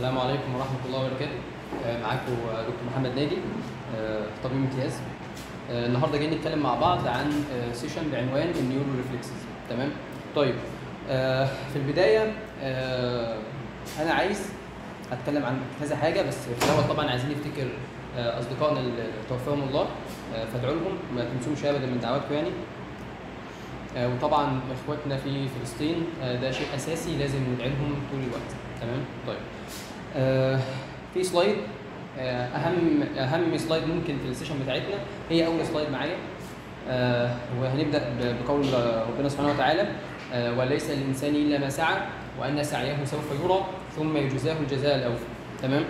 السلام عليكم ورحمة الله وبركاته. آه، معاكم آه، دكتور محمد ناجي طبيب امتياز. آه، النهارده جايين نتكلم مع بعض عن session بعنوان ال neuro reflexes. تمام؟ طيب في البداية أنا عايز أتكلم عن كذا حاجة بس في الأول طبعا عايزين نفتكر أصدقائنا اللي توفاهم الله فادعوا لهم ما تنسوش أبدا من دعواتكم يعني. وطبعا إخواتنا في فلسطين ده شيء أساسي لازم ندعي لهم طول الوقت. تمام؟ طيب. في slide آه، اهم أهم slide ممكن في ال session بتاعتنا. هي أول slide معايا. آه، وهنبدأ بقول ربنا سبحانه وتعالى آه، وليس للانسان إلا ما سعى وأن سعيه سوف يرى ثم يجزاه الجزاء الاوفى تمام؟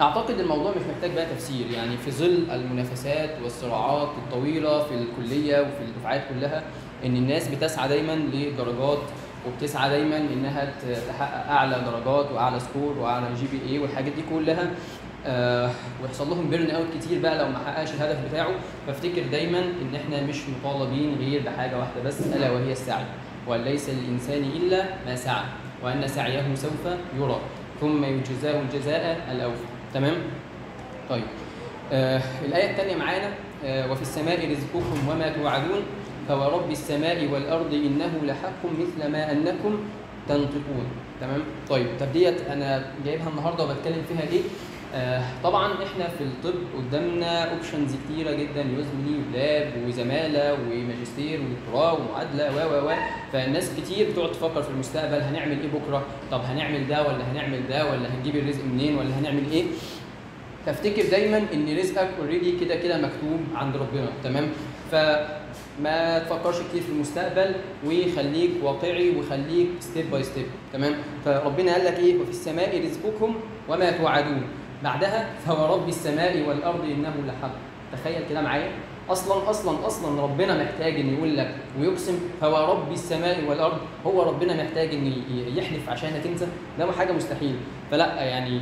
أعتقد الموضوع مش محتاج بقى تفسير. يعني في ظل المنافسات والصراعات الطويلة في الكلية وفي الدفعات كلها إن الناس بتسعى دايما لدرجات وبتسعى دايما إنها تحقق أعلى درجات وأعلى score وأعلى GPA والحاجات دي كلها آه ويحصل لهم burnout كتير بقى لو ما حققش الهدف بتاعه. فافتكر دايما إن إحنا مش مطالبين غير بحاجة واحدة بس ألا وهي السعي. وليس للانسان إلا ما سعى وأن سعيه سوف يرى ثم يجزاه الجزاء الأوفى. تمام؟ طيب. آه الآية الثانية معانا آه وفي السماء رزقكم وما توعدون. فورب السماء والأرض إنه لحق مثل ما أنكم تنطقون. تمام؟ طيب طب ديت أنا جايبها النهاردة وبتكلم فيها ليه آه طبعا إحنا في الطب قدامنا options كتيرة جدا USMLE و PLAB وزمالة وماجستير ودكتوراه ومعادلة و و و. فالناس كتير بتقعد تفكر في المستقبل هنعمل إيه بكرة؟ طب هنعمل ده ولا هنعمل ده ولا هنجيب الرزق منين ولا هنعمل إيه؟ فأفتكر دايما إن رزقك already كده كده مكتوب عند ربنا. تمام؟ فما تفكرش كتير في المستقبل وخليك واقعي وخليك step by step تمام؟ فربنا قال لك إيه؟ وفي السماء رزقكم وما توعدون. بعدها فورب السماء والأرض إنه لحق. تخيل كده معايا؟ أصلا أصلا أصلا ربنا محتاج إن يقول لك ويقسم فورب السماء والأرض. هو ربنا محتاج إن يحلف عشانك انت ده حاجة مستحيل. فلا يعني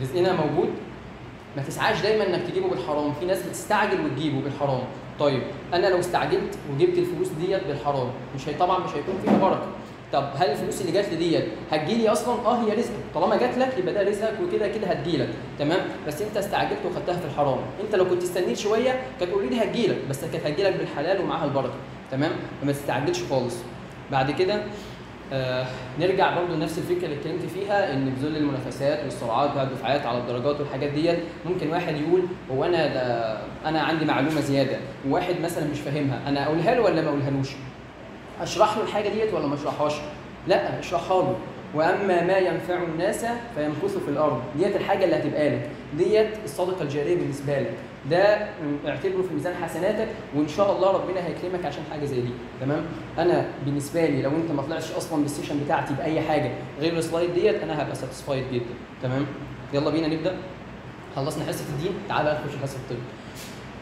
رزقنا موجود. ما تسعاش دايما إنك تجيبه بالحرام. في ناس بتستعجل وتجيبه بالحرام. طيب أنا لو استعجلت وجبت الفلوس ديت بالحرام مش هي طبعا مش هيكون فيها بركة. طب هل الفلوس اللي جات لي ديت هتجيلي أصلا؟ آه هي رزقك. طالما جات لك يبقى ده رزقك وكده كده هتجيلك. تمام؟ بس أنت استعجلت وخدتها في الحرام. أنت لو كنت استنيت شوية كانت already هتجيلك بس كانت هتجيلك بالحلال ومعاها البركة. تمام؟ فما تستعجلش خالص. بعد كده آه نرجع برضو لنفس الفكرة اللي اتكلمت فيها إن في ظل المنافسات والصراعات بقى الدفعات على الدرجات والحاجات ديت ممكن واحد يقول هو أنا ده أنا عندي معلومة زيادة وواحد مثلا مش فاهمها أنا أقولها له ولا ما أقولهالوش؟ أشرح له الحاجة ديت ولا ما أشرحهاش؟ لا أشرحها له. وأما ما ينفع الناس فيمكث في الأرض. ديت الحاجة اللي هتبقى لك. ديت الصدقة الجارية بالنسبة لك. ده اعتبره في ميزان حسناتك وإن شاء الله ربنا هيكرمك عشان حاجة زي دي. تمام؟ أنا بالنسبة لي لو أنت ما طلعتش أصلا بال session بتاعتي بأي حاجة غير ال slide ديت أنا هبقى satisfied جدا. تمام؟ يلا بينا نبدأ. خلصنا حصة الدين تعال بقى نخش حصة الطب.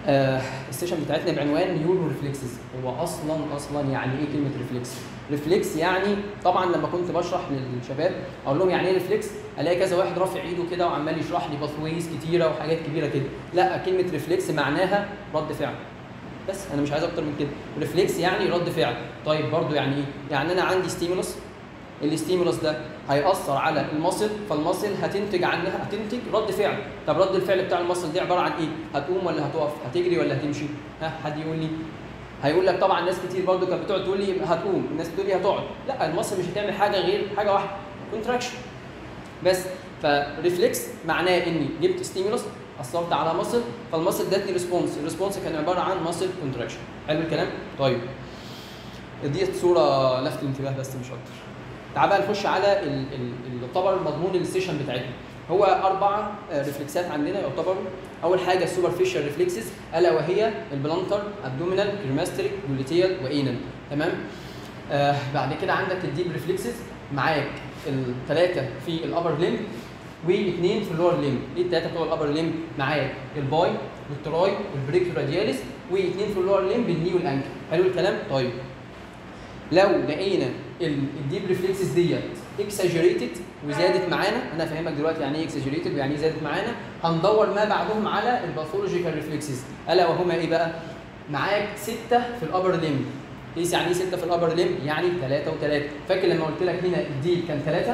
ال session بتاعتنا بعنوان neuro reflexes هو أصلا أصلا يعني إيه كلمة reflex reflex يعني طبعا لما كنت بشرح للشباب أقول لهم يعني إيه reflex ألاقي كذا واحد رافع إيده كده وعمال يشرح لي pathways كتيرة وحاجات كبيرة كده. لا كلمة reflex معناها رد فعل. بس أنا مش عايز أكتر من كده. reflex يعني رد فعل. طيب برضو يعني إيه؟ يعني أنا عندي stimulus ال stimulus ده هيأثر على ال muscle فال muscle هتنتج عنها هتنتج رد فعل. طب رد الفعل بتاع ال muscle دي عبارة عن إيه؟ هتقوم ولا هتقف؟ هتجري ولا هتمشي؟ ها حد يقول لي؟ هيقول لك طبعا ناس كتير برضو كانت بتقعد تقول لي هتقوم. الناس بتقول لي هتقعد. لا ال muscle مش هتعمل حاجة غير حاجة واحدة contraction بس ف reflex معناه إني جبت stimulus اثرت على muscle فال muscle ادتني response ال response كان عبارة عن muscle contraction حلو الكلام؟ طيب. ديت صورة لفت الانتباه بس مش أكتر. تعال بقى نخش على يعتبر مضمون ال session بتاعتنا. هو أربع آه، reflex ات عندنا يعتبروا أول حاجة ال superficial reflexes ألا وهي ال plantar abdominal cremasteric gluteal و anal تمام؟ آه بعد كده عندك ال deep reflexes معاك الثلاثه في ال upper limb واثنين في ال lower limb إيه الثلاثه بتوع ال upper limb معاك ال bi وال tri وال brachioradialis واثنين في ال lower limb ال knee وال ankle حلو الكلام؟ طيب. لو لقينا ال deep reflexes ديت exaggerated وزادت معانا. أنا هفهمك دلوقتي يعني إيه exaggerated ويعني إيه زادت معانا. هندور ما بعدهم على ال pathological reflexes ألا وهما إيه بقى؟ معاك ستة في ال upper limb قيس يعني إيه ستة في ال upper limb؟ يعني ثلاثة وثلاثه فاكر لما قلت لك هنا ال deep كان ثلاثة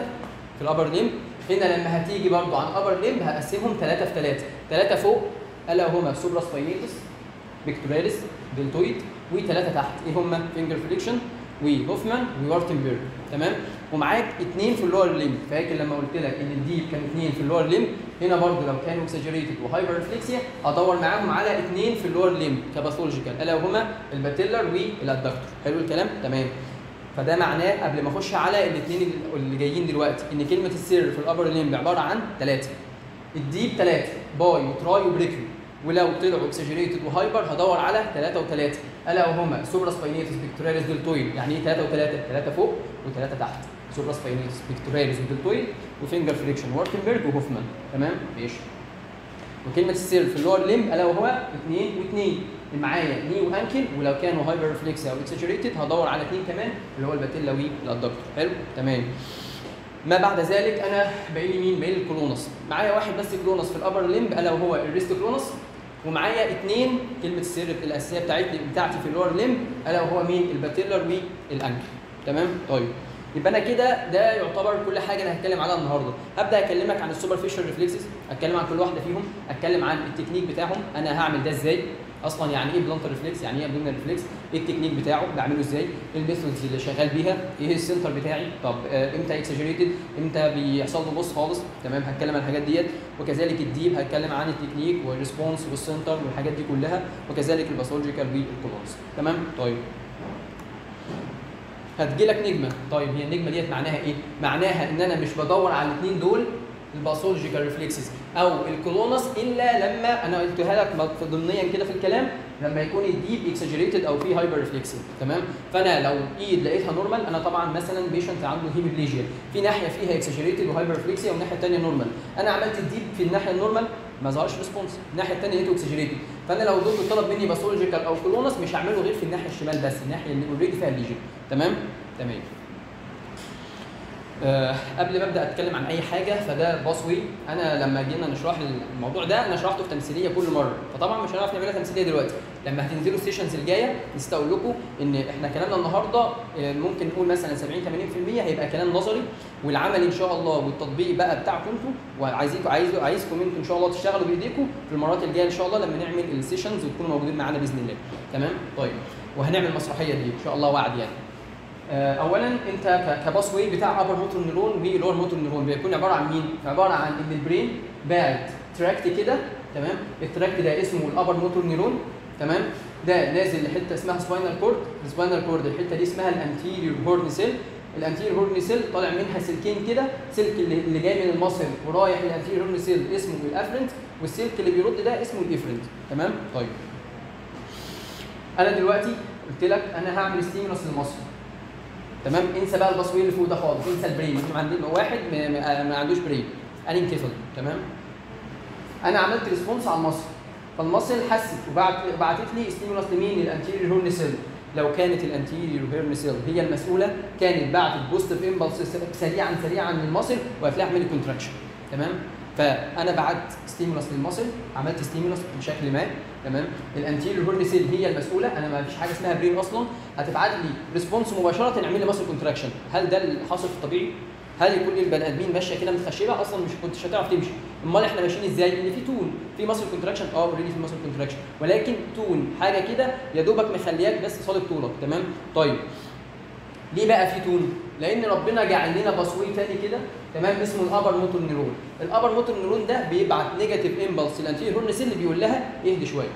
في ال upper limb هنا لما هتيجي برضو عن upper limb هقسمهم ثلاثة في ثلاثة ثلاثة فوق ألا هما supraspinatus pectoralis deltoid وثلاثه تحت. إيه هما؟ finger flexion و Hoffmann و Wartenberg تمام؟ ومعاك اثنين في ال lower limb. فاكر لما قلت لك إن ال deep كان اثنين في ال lower limb؟ هنا برضو لو كانوا exaggerated و hyperreflexia ادور معاهم على اثنين في ال lower limb ك pathological. ألا وهما ال patellar وال adductor حلو الكلام؟ تمام. فده معناه قبل ما أخش على الاثنين اللي جايين دلوقتي إن كلمة السر في ال upper limb عبارة عن ثلاثة ال deep ثلاثة bi و tri و brachio ولو طلعوا exaggerated و hyper هدور على ثلاثة وثلاثه ألا وهما supraspinatus pectoralis deltoid يعني إيه ثلاثة وثلاثه؟ ثلاثة فوق وثلاثه تحت. supraspinatus pectoralis و deltoid و finger flexion Wartenberg و Hoffmann تمام؟ ماشي. وكلمة السر في ال lower limb ألا وهو اثنين واثنين معايا knee و ankle ولو كانوا hyper reflex أو exaggerated هدور على اثنين كمان اللي هو ال patella وال adductor حلو؟ تمام. ما بعد ذلك أنا باقي لي مين؟ باقي لي ال clonus معايا واحد بس clonus في ال upper limb ألا وهو ال wrist clonus ومعايا اثنين كلمة السر الأساسية بتاعتي بتاعتي في ال lower limb ألا وهو مين؟ ال patellar وال ankle تمام؟ طيب يبقى أنا كده ده يعتبر كل حاجة أنا هتكلم عليها النهارده هبدأ أكلمك عن ال superficial reflexes أتكلم عن كل واحدة فيهم أتكلم عن التكنيك بتاعهم أنا هعمل ده إزاي أصلا يعني إيه plantar reflex يعني إيه abdominal reflex إيه التكنيك بتاعه؟ بعمله إزاي؟ إيه ال methods اللي شغال بيها. إيه ال center بتاعي؟ طب آه إمتى exaggerated إمتى بيحصل له loss خالص؟ تمام هتكلم عن الحاجات ديت. وكذلك ال deep هتكلم عن ال technique وال response وال center والحاجات دي كلها. وكذلك ال pathological وال clonus تمام؟ طيب. هتجيلك نجمة. طيب هي النجمة ديت معناها إيه؟ معناها ان أنا مش بدور على الاثنين دول ال pathological reflexes أو ال clonus إلا لما أنا قلتها لك ضمنيا كده في الكلام لما يكون ال deep exaggerated أو في hyperreflexia تمام؟ فأنا لو إيد لقيتها normal أنا طبعا مثلا patient عنده hemiplegia في ناحية فيها exaggerated و hyperreflexia والناحيه الثانية normal أنا عملت ال deep في الناحية ال normal ما ظهرش response الناحيه الثانية لقيته exaggerated فأنا لو دول طلب مني pathological أو clonus مش هعمله غير في الناحية الشمال بس الناحية اللي already فيها ال lesion تمام؟ تمام. أه قبل ما أبدأ أتكلم عن أي حاجة فده pathway أنا لما جينا نشرح الموضوع ده أنا شرحته في تمثيلية كل مرة. فطبعا مش هنعرف نعملها تمثيلية دلوقتي. لما هتنزلوا ال sessions الجاية نسيت أقول لكم إن إحنا كلامنا النهارده ممكن نقول مثلا 70 80% هيبقى كلام نظري والعمل إن شاء الله والتطبيق بقى بتاعكم أنتم وعايزيكم عايز عايزكم أنتم إن شاء الله تشتغلوا بإيديكم في المرات الجاية إن شاء الله لما نعمل ال sessions وتكونوا موجودين معانا بإذن الله. تمام؟ طيب. وهنعمل المسرحيه دي إن شاء الله وعد يعني. اولا أنت ك pathway بتاع upper motor neuron و lower motor neuron بيكون عبارة عن مين؟ عبارة عن إن ال brain باعت tract كده تمام؟ ال tract ده اسمه ال upper motor neuron تمام؟ ده نازل لحتة اسمها spinal cord، ال spinal cord الحتة دي اسمها ال anterior horn cell، ال anterior horn cell طالع منها سلكين كده، سلك اللي جاي من ال muscle ورايح لل anterior horn cell اسمه ال afferent والسلك اللي بيرد ده اسمه ال efferent تمام؟ طيب أنا دلوقتي قلت لك أنا هعمل stimulus لل muscle تمام؟ انسى بقى البصوير اللي فوق ده خالص. انسى ال brain. انت عندك واحد ما عندوش brain. انكفل. تمام؟ أنا عملت response على ال muscle فال muscle حست وبعتت لي stimulus لمين؟ لل anterior horn cell لو كانت ال anterior horn cell هي المسؤولة كانت بعتت positive impulse سريعا سريعا لل muscle وهتلاقي عمل contraction تمام؟ فأنا بعت stimulus لل muscle عملت stimulus بشكل ما تمام؟ ال anterior horn cell هي المسؤولة أنا ما فيش حاجة اسمها brain أصلا. هتبعت لي response مباشرة اعمل لي muscle contraction هل ده اللي حاصل في الطبيعي؟ هل كل البني آدمين ماشية كده متخشبة؟ أصلا مش كنتش هتعرف تمشي. أمال إحنا ماشيين إزاي؟ إن في tone في muscle contraction آه already في muscle contraction ولكن tone حاجة كده يا دوبك مخلياك بس صالب طولك تمام؟ طيب. ليه بقى في tone لأن ربنا جعل لنا بصوي تاني كده تمام اسمه ال upper motor neuron. ال upper motor neuron ده بيبعت negative impulse لل anterior horn cell بيقول لها اهدي شوية.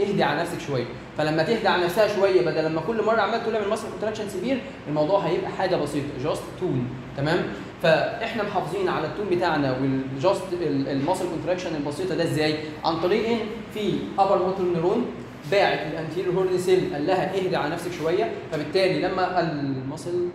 اهدي على نفسك شوية. فلما تهدى على نفسها شوية بدل لما كل مرة عمال تقول اعمل muscle contraction severe الموضوع هيبقى حاجة بسيطة. just tone تمام؟ فإحنا محافظين على ال tone بتاعنا وال just ال muscle contraction البسيطة ده إزاي؟ عن طريق ان في upper motor neuron باعت ال anterior horn cell قال لها اهدي على نفسك شوية. فبالتالي لما ال muscle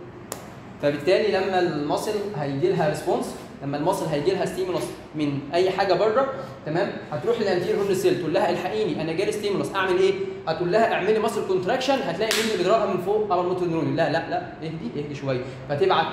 فبالتالي لما ال muscle هيجي لها response لما ال muscle هيجي لها stimulus من أي حاجة بره تمام؟ هتروح لل anterior horn cell تقول لها الحقيني أنا جالي stimulus أعمل إيه؟ هتقول لها اعملي muscle contraction هتلاقي اللي بيضربها من فوق؟ upper motor neuron لا لا لا اهدي اهدي شوية. فتبعت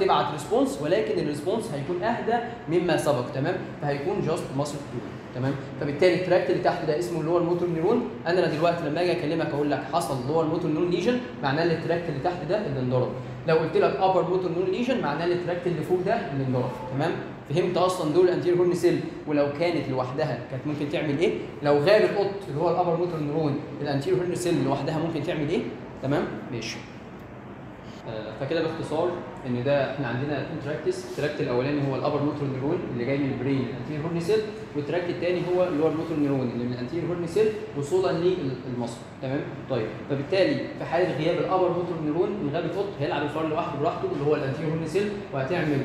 تبعت response ولكن ال response هيكون أهدى مما سبق تمام؟ فهيكون just muscle contraction تمام؟ فبالتالي ال tract اللي تحت ده اسمه ال lower motor neuron أنا دلوقتي لما أجي أكلمك أقول لك حصل lower motor neuron lesion معناه إن ال tract اللي تحت ده اللي انضرب لو قلت لك upper motor neuron lesion معناه ال tract اللي فوق ده اللي انضرب تمام؟ فهمت أصلا دول ال anterior horn cell ولو كانت لوحدها كانت ممكن تعمل إيه؟ لو غاب القط اللي هو ال upper motor neuron ال anterior horn cell لوحدها ممكن تعمل إيه؟ تمام؟ ماشي. آه، فكده باختصار ان ده إحنا عندنا tracts ال tract الاولاني هو ال upper motor neuron اللي جاي من ال brain ال anterior horn cell وال tract الثاني هو ال lower motor neuron اللي من ال anterior horn cell وصولا لل muscle تمام؟ طيب. فبالتالي في حالة غياب ال upper motor neuron من غاب القط هيلعب الفار لوحده براحته اللي هو ال anterior horn cell وهتعمل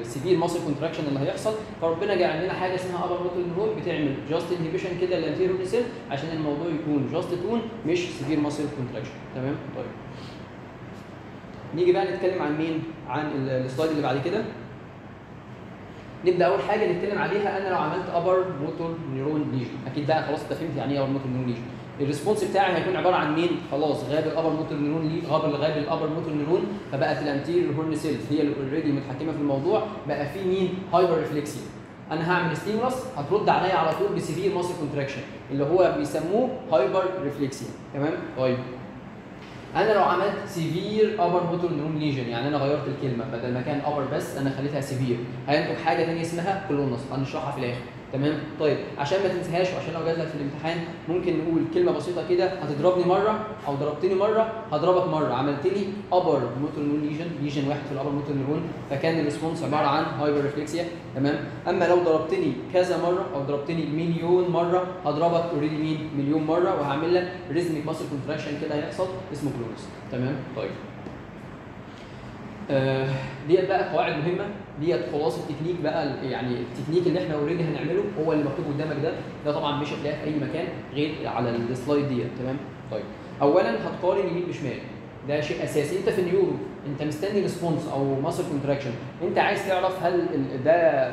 ال severe muscle contraction اللي هيحصل. فربنا جعل لنا حاجة اسمها upper motor neuron بتعمل just inhibition كده لل anterior horn cell عشان الموضوع يكون just tone مش severe muscle contraction تمام؟ طيب. نيجي بقى نتكلم عن مين؟ عن ال- ال slide اللي بعد كده. نبدأ أول حاجة نتكلم عليها أنا لو عملت upper motor neuron lesion، أكيد بقى خلاص أنت فهمت يعني إيه upper motor neuron lesion. ال response بتاعي هيكون عبارة عن مين؟ خلاص غاب ال upper motor neuron لي غاب غاب ال upper motor neuron فبقت ال anterior horn cells هي اللي already متحكمة في الموضوع بقى في مين؟ hyperreflexia. أنا هعمل stimulus هترد عليا على طول ب severe muscle contraction اللي هو بيسموه hyperreflexia تمام؟ طيب أنا لو عملت severe upper motor neuron lesion يعني أنا غيرت الكلمة بدل ما كان upper بس أنا خليتها severe. هينتج حاجة ثانية اسمها clonus هنشرحها في الآخر. تمام؟ طيب عشان ما تنساهاش وعشان لو جات لك في الامتحان ممكن نقول كلمة بسيطة كده هتضربني مرة أو ضربتني مرة هضربك مرة. عملت لي upper motor neuron lesion lesion واحد في ال upper motor neuron فكان ال response عبارة عن hyperreflexia تمام؟ أما لو ضربتني كذا مرة أو ضربتني مليون مرة هضربك already مين؟ مليون مرة وهعمل لك rhythmic muscle contraction كده هيحصل اسمه clonus تمام؟ طيب. آه، بقى قواعد مهمة. ديت خلاصه التكنيك بقى يعني التكنيك اللي إحنا already هنعمله هو اللي مكتوب قدامك ده. ده طبعا مش هتلاقيه في أي مكان غير على ال slide ديت. تمام؟ طيب. اولا هتقارن يمين بشمال. ده شيء أساسي. أنت في ال neuro أنت مستني response أو muscle contraction انت عايز تعرف هل ده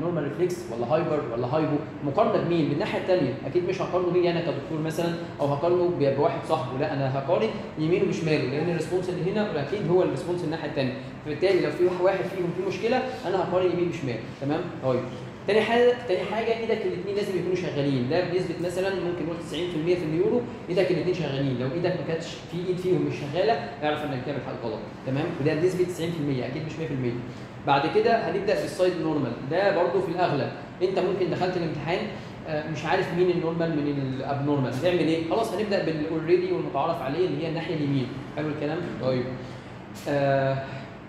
normal reflex ولا hyper ولا hypo مقارنة بمين؟ بالناحيه الثانية أكيد مش هقارنه بيه أنا كدكتور مثلا أو هقارنه بواحد صاحبه لا أنا هقارن يمينه بشماله لأن ال response اللي هنا أكيد هو ال response الناحية الثانية فبالتالي لو في واحد فيهم فيه مشكلة أنا هقارن يمين بشمال تمام؟ طيب. تاني حاجة تاني حاجة إيدك الاثنين لازم يكونوا شغالين. ده بنسبة مثلا ممكن نقول 90% في ال neuro إيدك الاثنين شغالين. لو إيدك ما كانتش في إيد فيهم مش شغالة اعرف إنك بتعمل حاجة غلط. تمام؟ وده بنسبة 90% أكيد مش 100% بعد كده هنبدأ بال side normal ده برضو في الأغلب. أنت ممكن دخلت الامتحان آه، مش عارف مين ال normal من ال abnormal هنعمل إيه؟ خلاص هنبدأ بال already والمتعارف عليه اللي هي الناحية اليمين. حلو الكلام؟ طيب. آه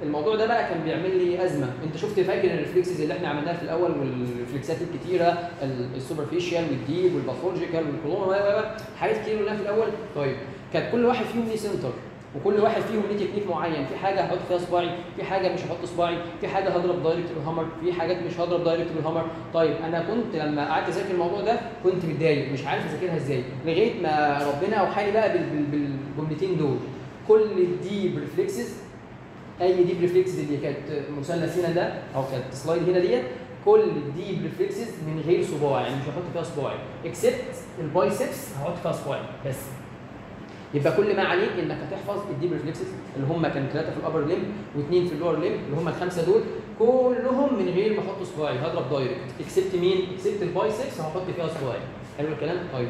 الموضوع ده بقى كان بيعمل لي أزمة. أنت شفت فاكر ال reflexes اللي إحنا عملناها في الأول وال reflexات الكتيرة؟ ال- ال superficial وال deep وال pathological والكولوما و و و حاجات كتير قلناها في الأول. طيب. كانت كل واحد فيهم ليه center وكل واحد فيهم ليه تكنيك معين. في حاجة هحط فيها صباعي في حاجة مش هحط صباعي في حاجة هضرب direct بال hammer في حاجات مش هضرب direct بال hammer. طيب أنا كنت لما قعدت أذاكر الموضوع ده كنت متضايق مش عارف أذاكرها إزاي. لغاية ما ربنا اوحاني بقى بال- بال- بالجملتين دول. كل ال deep reflexes أي deep reflexes اللي كانت مثلث هنا ده أو كانت slide هنا ديت كل ال deep reflexes من غير صباع يعني مش هحط فيها صباعي. except ال biceps هحط فيها صباعي بس. يبقى كل ما عليك إنك هتحفظ ال deep reflexes اللي هم كانوا ثلاثة في ال upper limb واثنين في ال lower limb اللي هم الخمسة دول كلهم من غير ما أحط صباعي هضرب direct except مين؟ except ال biceps هحط فيها صباعي حلو الكلام؟ طيب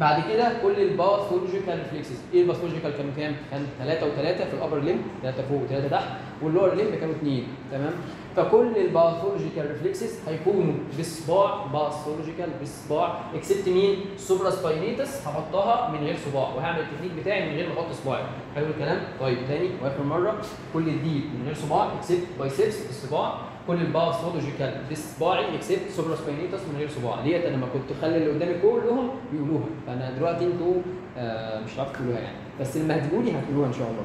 بعد كده كل ال pathological reflexes إيه ال pathological كانوا كام؟ كان ثلاثة وثلاثه في ال upper limb ثلاثة فوق وثلاثه تحت وال lower limb كانوا اثنين تمام؟ فكل ال pathological reflexes هيكونوا بصباع pathological بصباع except مين؟ supraspinatus هحطها من غير صباع وهعمل التكنيك بتاعي من غير ما أحط صباعي حلو الكلام؟ طيب تاني وآخر مرة كل ال deep من غير صباع except biceps بالصباع كل ال pathological بصباعي except supraspinatus من غير صباع. ديت أنا ما كنت خلي اللي قدامي كلهم بيقولوها فأنا دلوقتي أنتوا آه مش هتعرفوا تقولوها يعني. بس لما هتقولي هتقولوها إن شاء الله.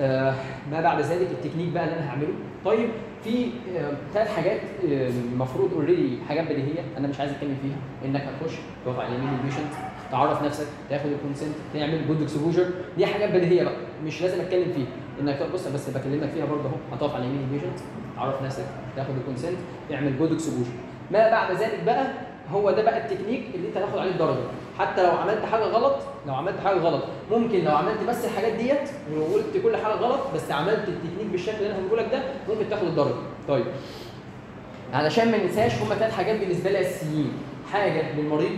آه ما بعد ذلك التكنيك بقى اللي أنا هعمله. طيب في ثلاث حاجات آه، المفروض already حاجات بديهية أنا مش عايز أتكلم فيها. إنك هتخش تقف على يمين ال patient تعرف نفسك تاخد ال consent تعمل good exposure دي حاجات بديهية بقى مش لازم أتكلم فيها. إنك بص بس بكلمك فيها برضه أهو هتقف على يمين ال patient تعرف نفسك تاخد ال consent تعمل good exposure ما بعد ذلك بقى هو ده بقى التكنيك اللي انت هتاخد عليه الدرجة حتى لو عملت حاجة غلط لو عملت حاجة غلط. ممكن لو عملت بس الحاجات ديت وقلت كل حاجة غلط بس عملت التكنيك بالشكل اللي أنا هقوله لك ده ممكن تاخد الدرجة طيب. علشان ما ننساش هما ثلاث حاجات بالنسبة لي أساسيين. حاجة للمريض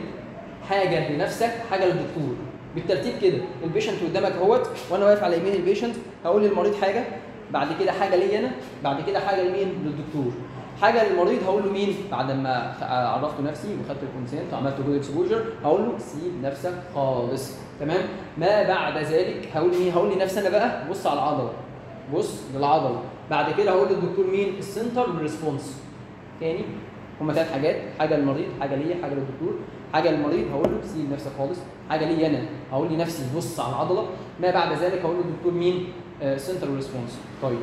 حاجة لنفسك حاجة للدكتور. بالترتيب كده. ال patient قدامك أهوت وأنا واقف على يمين البيشنت هقول للمريض حاجة. بعد كده حاجة ليا أنا بعد كده حاجة لمين؟ للدكتور. حاجة للمريض هقول له مين؟ بعد ما خ- عرفت نفسي وخدت ال consent وعملت good exposure هقول له سيب نفسك خالص. تمام؟ ما بعد ذلك هقول مين؟ هقول لنفسي أنا بقى بص على العضلة. بص للعضلة. بعد كده هقول للدكتور مين؟ ال center وال response تاني؟ هما ثلاث حاجات. حاجة للمريض حاجة ليا حاجة للدكتور. حاجة للمريض هقول له سيب نفسك خالص. حاجة ليا أنا هقول لنفسي بص على العضلة. ما بعد ذلك هقول للدكتور مين؟ center و response طيب.